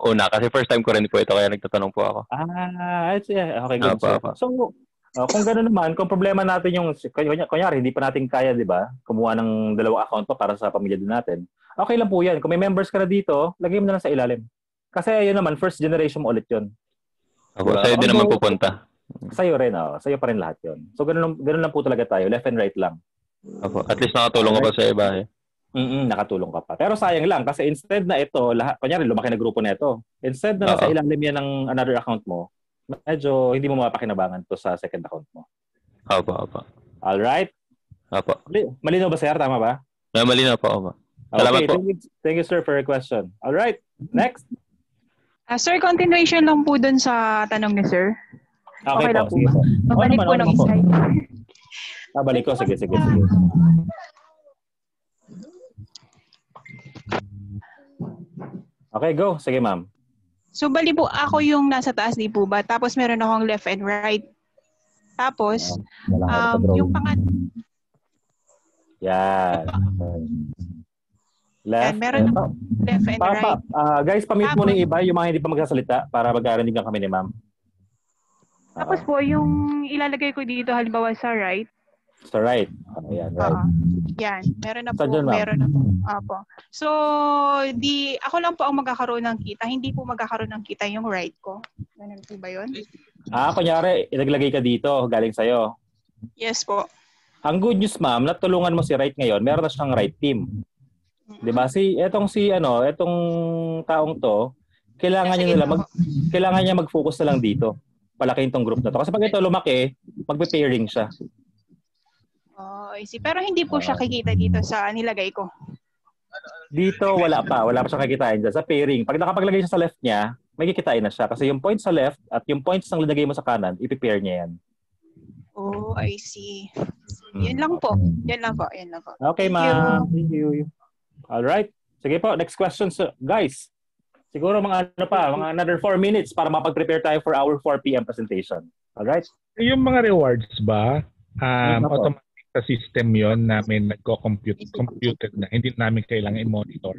una. Kasi first time ko rin po ito, kaya nagtatanong po ako. Ah, it's, yeah, okay, good. Sir. apo. So, uh, kung gano'n naman, kung problema natin yung, kunyari, hindi pa natin kaya, di ba, kumuha ng dalawang account pa para sa pamilya din natin, okay lang po yan. Kung may members ka na dito, lagay mo na lang sa ilalim. Kasi yun naman, first generation mo ulit yun. Ako, Diba? sa'yo din naman pupunta. Sa'yo rin, oh. Sa'yo pa rin lahat yun. So, ganun, lang- ganun lang po talaga tayo. Left and right lang. Ako, at least nakatulong ka pa sa iba eh. mm nakatulong ka pa. Pero sayang lang kasi instead na ito, lahat, kunyari lumaki na grupo na ito, instead na nasa Oo. ilalim yan ng another account mo, medyo hindi mo mapakinabangan to sa second account mo. Opo, opo. Alright? Opo. Mali- Malinaw ba, sir? Tama ba? Na mali na po, opo. Salamat okay, po. Thank you, thank you, sir, for your question. Alright, next. Ah, sir, continuation lang po dun sa tanong ni sir. Okay, Okay po, lang po sige ba? po. Mabalik naman, po oo ng naman po. insight. Babalik ko, sige, sige, sige. Okay, go. Sige, ma'am. So, bali po, ako yung nasa taas, di po ba? Tapos, meron akong left and right. Tapos, um, yung pangat, Yan. Left. Yan, meron Ito. left and Pa, pa, right. ah, guys, pamute mo na yung iba, yung mga hindi pa magsasalita para magkarinig kami ni ma'am. Tapos po, yung ilalagay ko dito, halimbawa sa right, So, right. Oh, yan, right. Oo. Yan, meron na po, Saan dyan, ma'am? meron na po. Apo. So, di, ako lang po ang magkakaroon ng kita, hindi po magkakaroon ng kita yung right ko. Ganun po ba yun? Ah, kunyari, ilaglagay ka dito, galing sa'yo. Yes po. Ang good news, ma'am, natulungan mo si Right ngayon, meron na siyang right team. 'Di ba? Si etong si ano, etong taong to, kailangan niya nila mag kailangan niya mag-focus na lang dito. Palakihin tong group na to. Kasi pag ito lumaki, magpe-pairing siya. Oh, I see. Pero hindi po siya kikita dito sa nilagay ko. Dito wala pa, wala pa siya kikitain dyan. Sa pairing, pag nakapaglagay siya sa left niya, may kikitain na siya. Kasi yung points sa left at yung points ng linagay mo sa kanan, ipipair niya yan. Oh, I see. Yan lang po. Yan lang po. Yan lang po. Okay, Thank ma'am. you. Thank you. All right. Sige po, next question, sir. guys. Siguro mga ano pa, mga another 4 minutes para mapag-prepare tayo for our 4 p.m. presentation. All right? Yung mga rewards ba, um, automatic sa system yon namin nagko-compute computed na hindi namin kailangan i-monitor.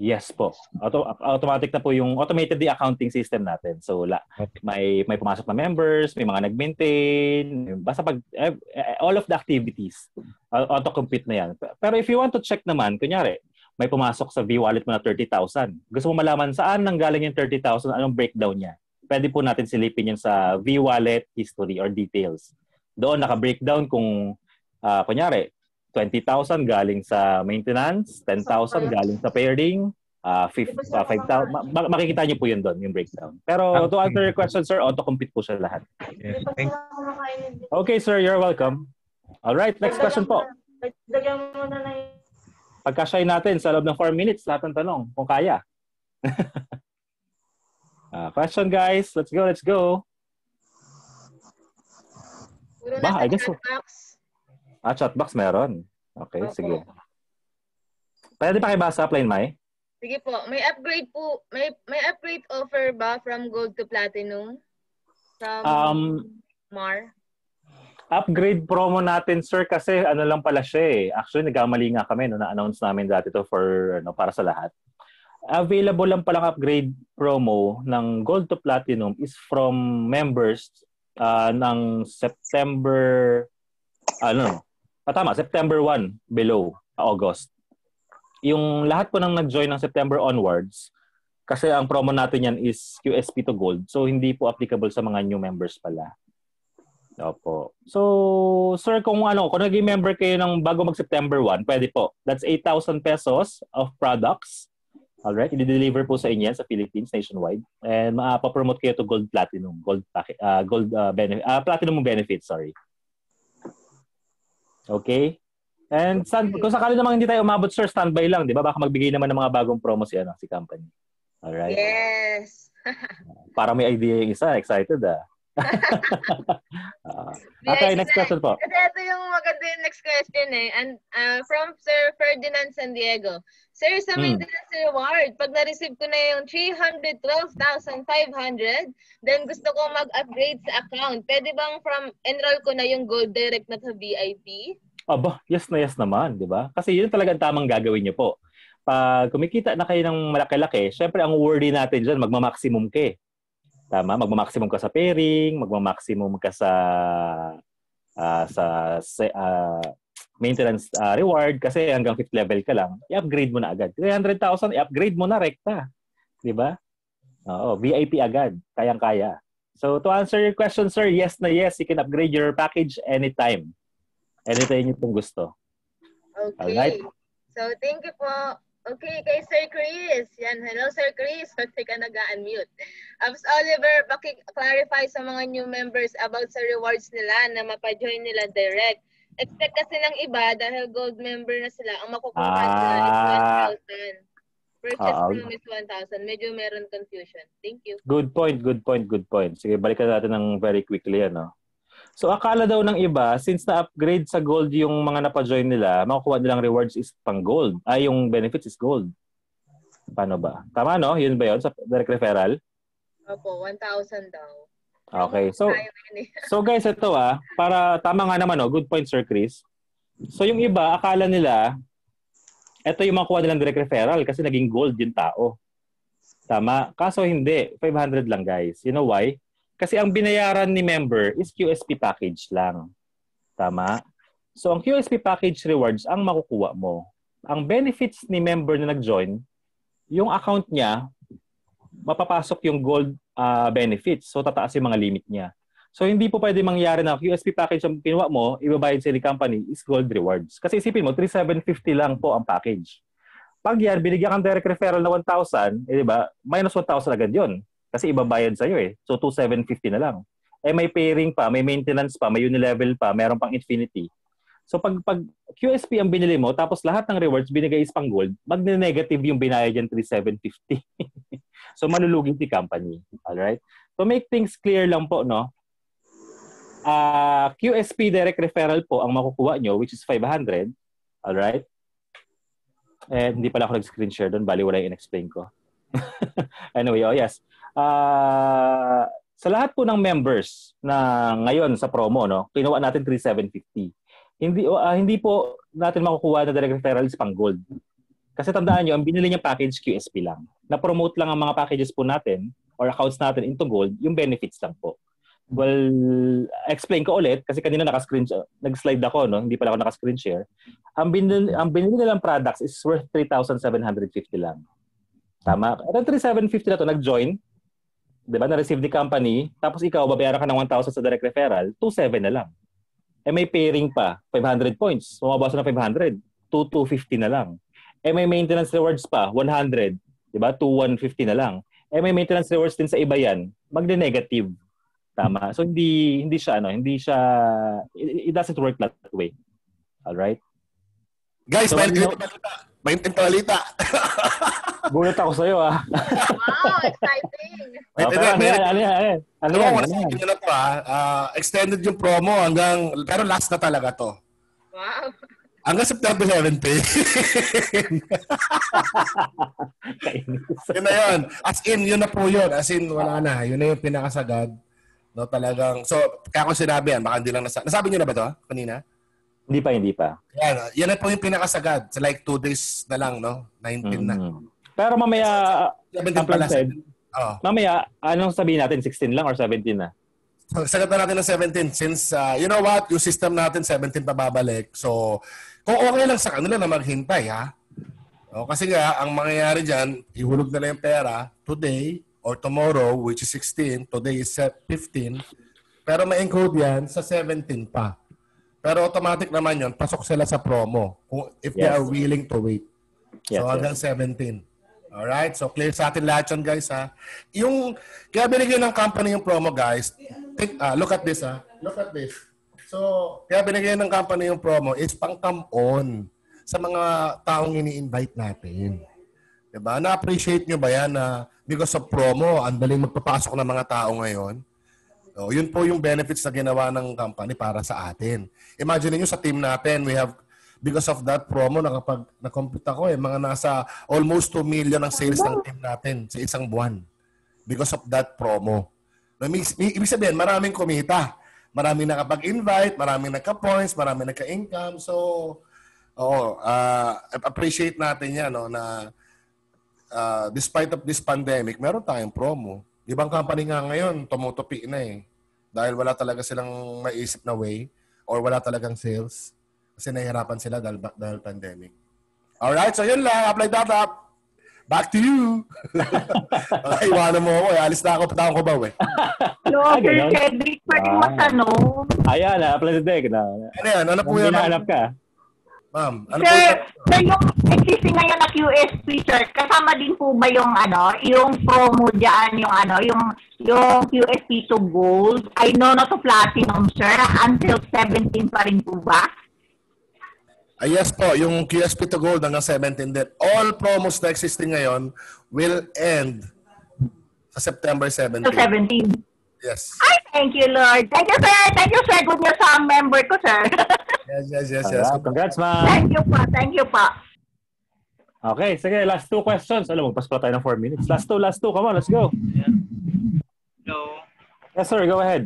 Yes po. Auto, automatic na po yung automated the accounting system natin. So la, may may pumasok na members, may mga nag-maintain, basta pag eh, eh, all of the activities auto-compute na yan. Pero if you want to check naman, kunyari, may pumasok sa V-Wallet mo na 30,000. Gusto mo malaman saan nanggaling yung 30,000, anong breakdown niya. Pwede po natin silipin yun sa V-Wallet history or details. Doon naka-breakdown kung ah, kunyari 20,000 galing sa maintenance, 10,000 galing sa pairing, uh, 5,000. Ma- ma- makikita niyo po yun doon, yung breakdown. Pero to answer your question, sir, auto-complete po siya lahat. Okay, sir, you're welcome. All right, next question po. Dagyan mo na na natin sa loob ng 4 minutes, lahat ng tanong, kung kaya. Ah, question, guys. Let's go, let's go. Ba, I guess so. Ah, chat box meron. Okay, Opo. sige. Pwede pa kayo basa, plain Mai? Sige po, may upgrade po, may may upgrade offer ba from gold to platinum? From Um, Mar? upgrade promo natin, sir, kasi ano lang pala siya eh. Actually, nagkamali nga kami no, na-announce namin dati to for, ano, para sa lahat. Available lang palang upgrade promo ng Gold to Platinum is from members ah, ng September, ano, ah, tama, September 1 below, August. Yung lahat po nang nag-join ng September onwards, kasi ang promo natin yan is QSP to Gold. So, hindi po applicable sa mga new members pala. Opo. So, sir, kung ano, kung naging member kayo ng bago mag-September 1, pwede po. That's 8,000 pesos of products Alright, i-deliver po sa inyo sa Philippines nationwide. And maapapromote kayo to Gold Platinum, Gold uh, Gold uh, benefit, uh, Platinum benefit, sorry. Okay? And stand, kung sakali namang hindi tayo umabot, sir, standby lang, di ba? Baka magbigay naman ng mga bagong promo si, ano, si company. Alright? Yes. Para may idea yung isa. Excited, ah. Uh, okay, next question po. Kasi ito yung maganda yung next question eh. And uh, from Sir Ferdinand San Diego. Sir, sa Hmm. maintenance reward, pag na-receive ko na yung 312,500, then gusto ko mag-upgrade sa account. Pwede bang from enroll ko na yung gold direct na sa VIP? Aba, yes na yes naman, di ba? Kasi yun talaga ang tamang gagawin niyo po. Pag kumikita na kayo ng malaki-laki, syempre ang worry natin dyan, magma-maximum ka eh. Tama? Magma-maximum ka sa pairing, magma-maximum ka sa ah, sa ah, maintenance ah, reward kasi hanggang fifth level ka lang, i-upgrade mo na agad. 300,000, i-upgrade mo na rekta. Di ba? Oo, VIP agad. Kayang-kaya. So to answer your question, sir, yes na yes, you can upgrade your package anytime. Anytime nyo pong gusto. Okay. Alright. So, thank you po. Okay, kay Sir Chris. Yan, hello Sir Chris. Kasi ka nag-unmute. Abs Oliver, paki-clarify sa mga new members about sa rewards nila na mapajoin nila direct. Expect kasi ng iba dahil gold member na sila, ang makukuha nila Ah. is 1,000. Purchase Ah. from is 1,000. Medyo meron confusion. Thank you. Good point, good point, good point. Sige, balikan natin ng very quickly ano. So akala daw ng iba, since na-upgrade sa gold yung mga napajoin nila, makukuha nilang rewards is pang gold. Ay, yung benefits is gold. Paano ba? Tama no? Yun ba yun sa direct referral? Opo, 1,000 daw. Okay. So, eh. so guys, ito ah, para tama nga naman, no? good point, Sir Chris. So yung iba, akala nila, ito yung makuha nilang direct referral kasi naging gold yung tao. Tama? Kaso hindi. 500 lang, guys. You know why? Kasi ang binayaran ni member is QSP package lang. Tama? So ang QSP package rewards ang makukuha mo. Ang benefits ni member na nag-join, yung account niya, mapapasok yung gold ah, benefits. So tataas yung mga limit niya. So hindi po pwede mangyari na QSP package ang kinuha mo, ibabayad sa company is gold rewards. Kasi isipin mo, 3,750 lang po ang package. Pag yan, binigyan kang direct referral na 1,000, eh di ba, minus 1,000 agad yun. Kasi ibabayad sa'yo eh. So 2,750 na lang. Eh may pairing pa, may maintenance pa, may unilevel pa, meron pang infinity. So pag, pag QSP ang binili mo, tapos lahat ng rewards binigay is pang gold, magne-negative yung binayad yan 3,750. so malulugi si company. Alright? To make things clear lang po, no? Ah, QSP direct referral po ang makukuha nyo, which is 500. Alright? Eh, hindi pala ako nag-screen share doon. Bali, wala yung in-explain ko. anyway, oh yes. Ah, sa lahat po ng members na ngayon sa promo, no, kinuha natin 3,750. Hindi ah, hindi po natin makukuha na direct referral is pang gold. Kasi tandaan nyo, ang binili niya package QSP lang. Na-promote lang ang mga packages po natin or accounts natin into gold, yung benefits lang po. Well, explain ko ulit kasi kanina naka-screen nag-slide ako no, hindi pala ako naka-screen share. Ang binili ang binili nilang products is worth 3,750 lang. Tama? At ang 3,750 na to nag-join, 'di ba? Na-receive ni company, tapos ikaw babayaran ka ng 1,000 sa direct referral, 2,700 na lang. Eh may pairing pa, 500 points. Bumabasa na 500, 2,250 na lang. Eh may maintenance rewards pa, 100, 'di ba? 2,150 na lang. Eh may maintenance rewards din sa iba yan, magne-negative. Tama. So hindi hindi siya ano, hindi siya it, it doesn't work that way. All right? Guys, So, may ano- balita. May balita. Gulat ako sa iyo ah. Wow, exciting. May- Okay, ano yan? Ano yan? Ano yan? Ano yan? wala Ano yan? to ah. Ah, extended yung promo hanggang, pero last na talaga to. Wow. Hanggang September 17. yun na yun. As in, yun na po yun. As in, wala na. Yun na yung pinakasagad. No, talagang, so, kaya ko sinabi yan, baka hindi lang nasa, nasabi niyo na ba to kanina? Hindi pa, hindi pa. Yan, yan na po yung pinakasagad. Sa like two days na lang, no? 19 na. Mhm. Pero mamaya, 17 ang pala. said, Oh. mamaya, anong sabihin natin? 16 lang or 17 na? Sagot na natin ng 17 since, uh, you know what, yung system natin 17 pa babalik. So, kung okay lang sa kanila na maghintay, ha? O, kasi nga, ang mangyayari dyan, ihulog nila yung pera today or tomorrow, which is 16. Today is set 15. Pero ma-encode yan sa 17 pa. Pero automatic naman yun, pasok sila sa promo kung if they Yes. are willing to wait. Yes, so, hanggang yes. 17. Alright, so clear sa atin lahat yun guys ha. Yung, kaya binigyan ng company yung promo guys. Think, ah, look at this ha. Look at this. So, kaya binigyan ng company yung promo is pang come on sa mga taong ini-invite natin. Diba? Na-appreciate nyo ba yan na because of promo, ang daling magpapasok ng mga tao ngayon? So, yun po yung benefits na ginawa ng company para sa atin. Imagine niyo sa team natin, we have because of that promo, nakapag na-compute ako eh, mga nasa almost 2 million ang sales ng team natin sa isang buwan. Because of that promo. No, ibig sabihin, maraming kumita. Maraming nakapag-invite, maraming nagka-points, maraming nagka-income. So, oo, uh, appreciate natin yan no, na uh, despite of this pandemic, meron tayong promo. Ibang company nga ngayon, tumutupi na eh. Dahil wala talaga silang maisip na way or wala talagang sales. Kasi nahihirapan sila dahil, dahil pandemic. Alright, so yun lang. Apply that up. Back to you. okay, iwanan mo ako. eh. Alis na ako. Patawang ko ba, eh. Hello, Ah, Sir? Cedric, pwede Ah. matanong. Ayan, apply the deck na. Ano yan? Ano po yan? hinahanap ka. Ma'am, ano po Sir, yan? sir, yung existing ngayon na QSP, sir, kasama din po ba yung ano, yung promo dyan, yung ano, yung yung QSP to gold, I know na to platinum, sir, until 17 pa rin po ba? Ah, yes po, yung QSP to Gold hanggang 17 din. All promos na existing ngayon will end sa September 17. To 17. Yes. Ay, thank you, Lord. Thank you, sir. Thank you, sir. Good news sa member ko, sir. Yes, yes, yes, yes. Alright, congrats, ma'am. thank you po. Thank you po. Okay, sige, last two questions. Alam mo, pas pa tayo ng 4 minutes. Last two, last two. Come on, let's go. Hello. Yes, sir. Go ahead.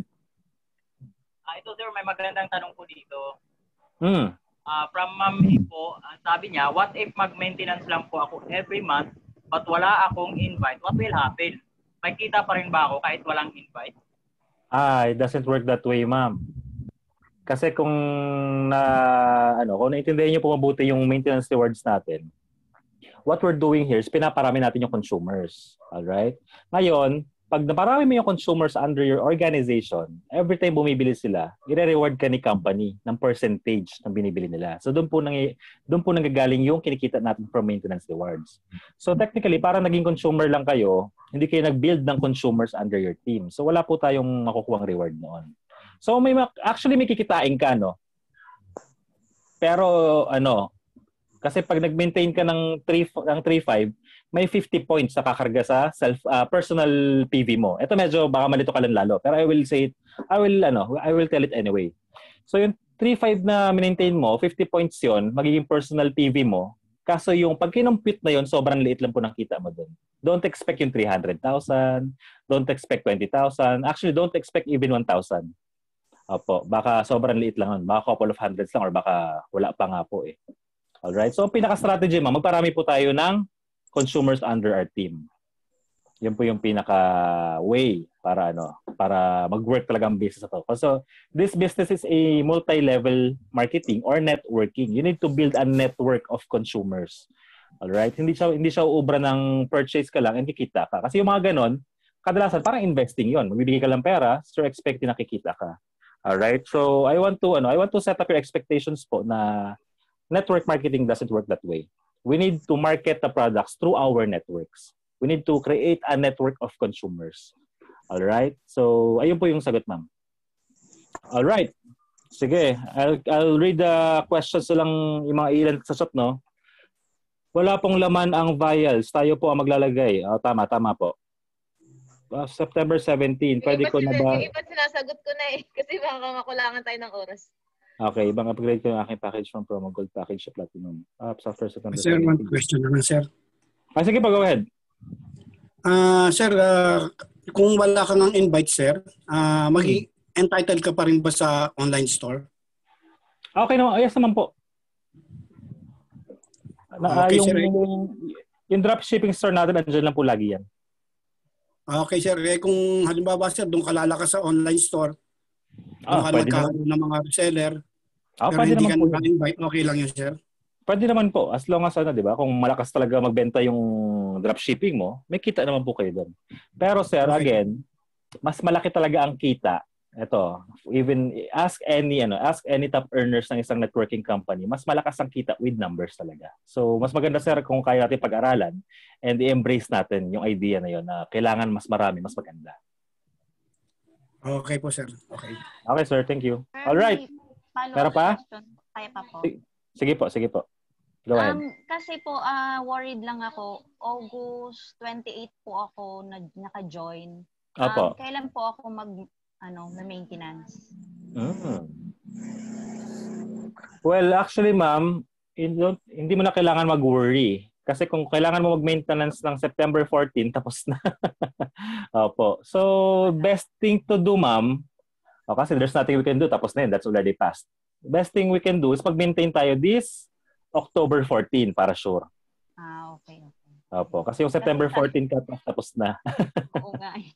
Ah, ito sir, may magandang tanong po dito. Hmm. Ah, from Ma'am Hipo, ang sabi niya, what if mag-maintenance lang po ako every month but wala akong invite? What will happen? May kita pa rin ba ako kahit walang invite? Ah, it doesn't work that way, ma'am. Kasi kung na ano, kung naintindihan niyo po mabuti yung maintenance rewards natin, what we're doing here is pinaparami natin yung consumers. All right? Ngayon, pag naparami mo yung consumers under your organization, every time bumibili sila, i-reward ka ni company ng percentage ng binibili nila. So doon po nang doon po nanggagaling yung kinikita natin from maintenance rewards. So technically, para naging consumer lang kayo, hindi kayo nag-build ng consumers under your team. So wala po tayong makukuhang reward noon. So may actually may kikitain ka no. Pero ano, kasi pag nag-maintain ka ng 3 ng 35, may 50 points sa kakarga sa self ah, personal PV mo. Ito medyo baka malito ka lang lalo, pero I will say it, I will ano, I will tell it anyway. So yung 35 na maintain mo, 50 points 'yon, magiging personal PV mo. Kaso yung pag kinompute na 'yon, sobrang liit lang po ng kita mo doon. Don't expect yung 300,000, don't expect 20,000, actually don't expect even 1,000. Opo, baka sobrang liit lang 'yun. Baka couple of hundreds lang or baka wala pa nga po eh. Alright, so ang pinaka-strategy mo, magparami po tayo ng consumers under our team. Yan po yung pinaka way para ano, para mag-work talaga ang business na to. So, this business is a multi-level marketing or networking. You need to build a network of consumers. All right? Hindi siya hindi siya uubra ng purchase ka lang and kikita ka. Kasi yung mga ganon, kadalasan parang investing 'yon. Magbibigay ka lang pera, so expecting na kikita ka. All right? So, I want to ano, I want to set up your expectations po na network marketing doesn't work that way. We need to market the products through our networks. We need to create a network of consumers. All right? So, ayun po yung sagot, ma'am. All right. Sige, I'll, I'll read the questions lang yung mga ilan sa shop, no? Wala pong laman ang vials. Tayo po ang maglalagay. Oh, tama, tama po. Ah, September 17. Pwede ko na ba? Yung iba sinasagot ko na eh. Kasi baka makulangan tayo ng oras. Okay, ibang upgrade ko yung aking package from promo gold package sa platinum. Up sa first September Sir, one 17. question naman, sir. Ah, sige pa, go ahead. Ah, sir, ah, kung wala kang ang invite, sir, ah, maging entitled ka pa rin ba sa online store? Okay naman, yes naman po. Na, Okay, yung, sir. yung dropshipping store natin, andyan lang po lagi yan. Okay, sir. Eh, kung halimbawa, sir, doon ka lalakas sa online store, Ah, ka pwede magkakaroon ng mga reseller, Ah, pero hindi ka naka-invite, okay lang yun, sir. Pwede naman po, as long as ano, 'di ba? Kung malakas talaga magbenta yung dropshipping mo, may kita naman po kayo doon. Pero sir, again, mas malaki talaga ang kita Ito, even ask any ano, ask any top earners ng isang networking company, mas malakas ang kita with numbers talaga. So, mas maganda sir kung kaya natin pag-aralan and i-embrace natin yung idea na yon na kailangan mas marami, mas maganda. Okay po, sir. Okay. Okay, sir. Thank you. All right. Meron pa? Kaya pa po. Sige po, sige po. Go ahead. Um, kasi po, ah worried lang ako. August 28 po ako nag, naka-join. Opo. Um, kailan po ako mag, ano, na maintenance? Mm. Well, actually, ma'am, hindi mo na kailangan mag-worry. Kasi kung kailangan mo mag-maintenance ng September 14, tapos na. Opo. So, best thing to do, ma'am, oh, kasi there's nothing we can do, tapos na yun, that's already passed. Best thing we can do is mag-maintain tayo this October 14 para sure. Ah, okay. okay. Opo. Kasi yung September 14 cut off, tapos na. Oo nga eh.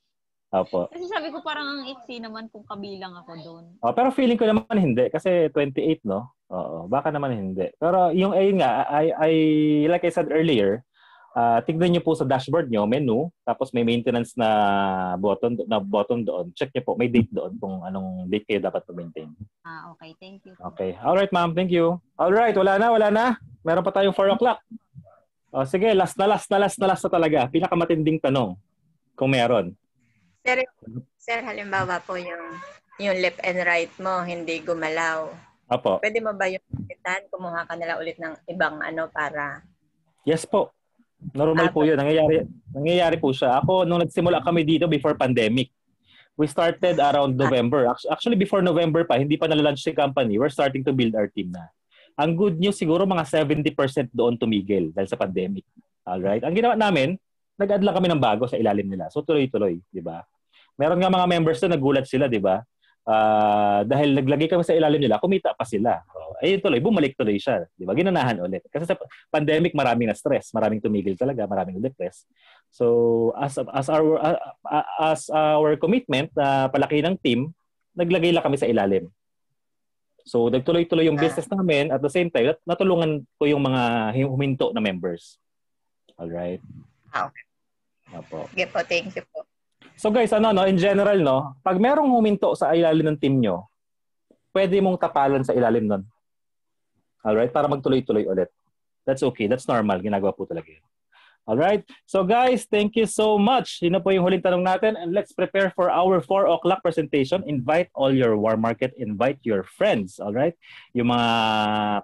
Opo. Kasi sabi ko parang ang itzy naman kung kabilang ako doon. Oh, pero feeling ko naman hindi kasi 28 no. Oo, baka naman hindi. Pero yung ayun nga, I, I like I said earlier, uh, tignan niyo po sa dashboard niyo, menu, tapos may maintenance na button na button doon. Check niyo po, may date doon kung anong date kayo dapat ma-maintain. Ah, okay. Thank you. Okay. All right, ma'am. Thank you. All right, wala na, wala na. Meron pa tayong 4 o'clock. Oh, sige, last na last na last na last na talaga. Pinakamatinding tanong kung meron. Sir, sir, halimbawa po yung yung left and right mo hindi gumalaw. Apo. Pwede mo ba yung palitan? Kumuha ka nila ulit ng ibang ano para Yes po. Normal po 'yun. Nangyayari nangyayari po siya. Ako nung nagsimula kami dito before pandemic. We started around November. Actu- Actually before November pa, hindi pa na-launch si company. We're starting to build our team na. Ang good news siguro mga 70% doon tumigil dahil sa pandemic. All right? Ang ginawa namin, nag-add lang kami ng bago sa ilalim nila. So tuloy-tuloy, 'di ba? Meron nga mga members na nagulat sila, 'di ba? Ah, dahil naglagay kami sa ilalim nila, kumita pa sila. Oh, ayun tuloy, bumalik tuloy siya, 'di ba? Ginanahan ulit. Kasi sa pandemic, maraming na stress, maraming tumigil talaga, maraming depressed. So, as as our uh, uh, as our commitment na palaki ng team, naglagay lang kami sa ilalim. So, nagtuloy-tuloy yung business namin at the same time, nat- natulungan ko yung mga huminto na members. All right. Ah, okay. Apo. Sige po, thank you po. So guys, ano no, in general no, pag merong huminto sa ilalim ng team nyo, pwede mong tapalan sa ilalim nun. Alright? Para magtuloy-tuloy ulit. That's okay. That's normal. Ginagawa po talaga yun. Alright? So guys, thank you so much. Yun po yung huling tanong natin and let's prepare for our 4 o'clock presentation. Invite all your warm market. Invite your friends. Alright? Yung mga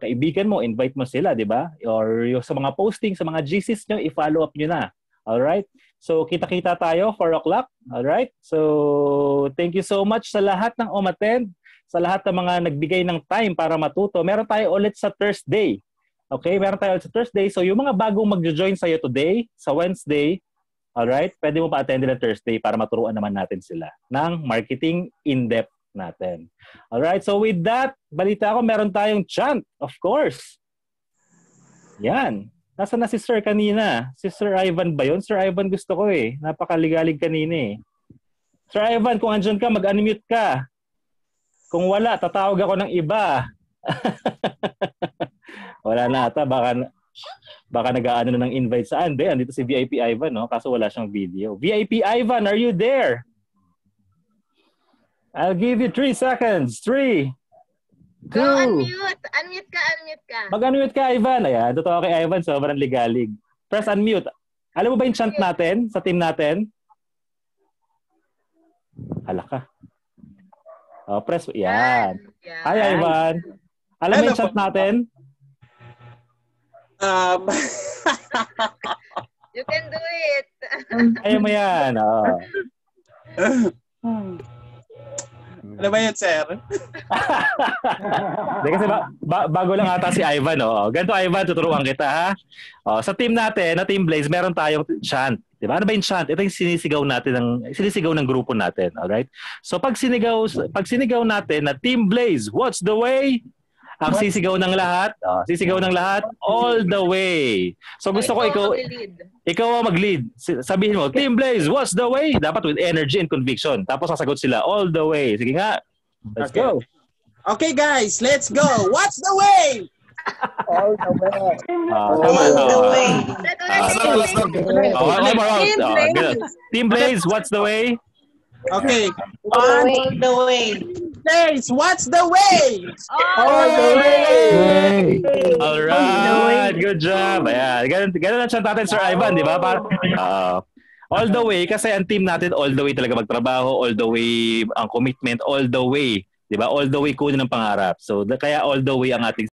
kaibigan mo, invite mo sila, di ba? Or yung sa mga posting, sa mga GCs nyo, i-follow up nyo na. Alright? So, kita-kita tayo, 4 o'clock. Alright? So, thank you so much sa lahat ng umattend, sa lahat ng mga nagbigay ng time para matuto. Meron tayo ulit sa Thursday. Okay? Meron tayo ulit sa Thursday. So, yung mga bagong magjo-join sa'yo today, sa Wednesday, alright? Pwede mo pa-attend na Thursday para maturuan naman natin sila ng marketing in-depth natin. Alright? So, with that, balita ko, meron tayong chant, of course. Yan. Nasaan na si Sir kanina? Si Sir Ivan ba yun? Sir Ivan gusto ko eh. Napakaligalig kanina eh. Sir Ivan, kung andyan ka, mag-unmute ka. Kung wala, tatawag ako ng iba. wala na ata. Baka, baka nag-aano na ng invite saan. Hindi, andito si VIP Ivan, no? Kaso wala siyang video. VIP Ivan, are you there? I'll give you three seconds. Three, Go, two, unmute. Unmute ka, unmute ka. Mag-unmute ka, Ivan. Ayan, totoo kay Ivan, sobrang ligalig. Press unmute. Alam mo ba yung chant natin sa team natin? Hala ka. Oh, press. Yan. Hi, Ivan. Alam mo yung chant natin? Um, You can do it. Kaya mo yan. Oh. ano ba yun, sir? Hindi kasi ba, ba- bago lang ata si Ivan. Oh. Ganito Ivan, tuturuan kita ha. Oh, sa team natin, na Team Blaze, meron tayong chant. Di ba? Ano ba yung chant? Ito yung sinisigaw natin ng sinisigaw ng grupo natin, all right? So pag sinigaw pag sinigaw natin na Team Blaze, what's the way? Ang sisigaw ng lahat, oh, sisigaw ng lahat all the way. So gusto ko ikaw ikaw ang mag-lead. Sabihin mo, Team Blaze, what's the way? Dapat with energy and conviction. Tapos sasagot sila all the way. Sige nga. Let's Okay. go. Okay, guys, let's go. What's the way? All the way. Ah, tama. All the way. Team Blaze, what's the way? Okay. One the way. James, what's the way? All the way! Alright, good job. Ayan, ganun, ganun ang chant natin, Sir Ivan, di ba? Para, ah, all the way, kasi ang team natin all the way talaga magtrabaho, all the way ang commitment, all the way. Di ba? All the way kunin ng pangarap. So, kaya all the way ang ating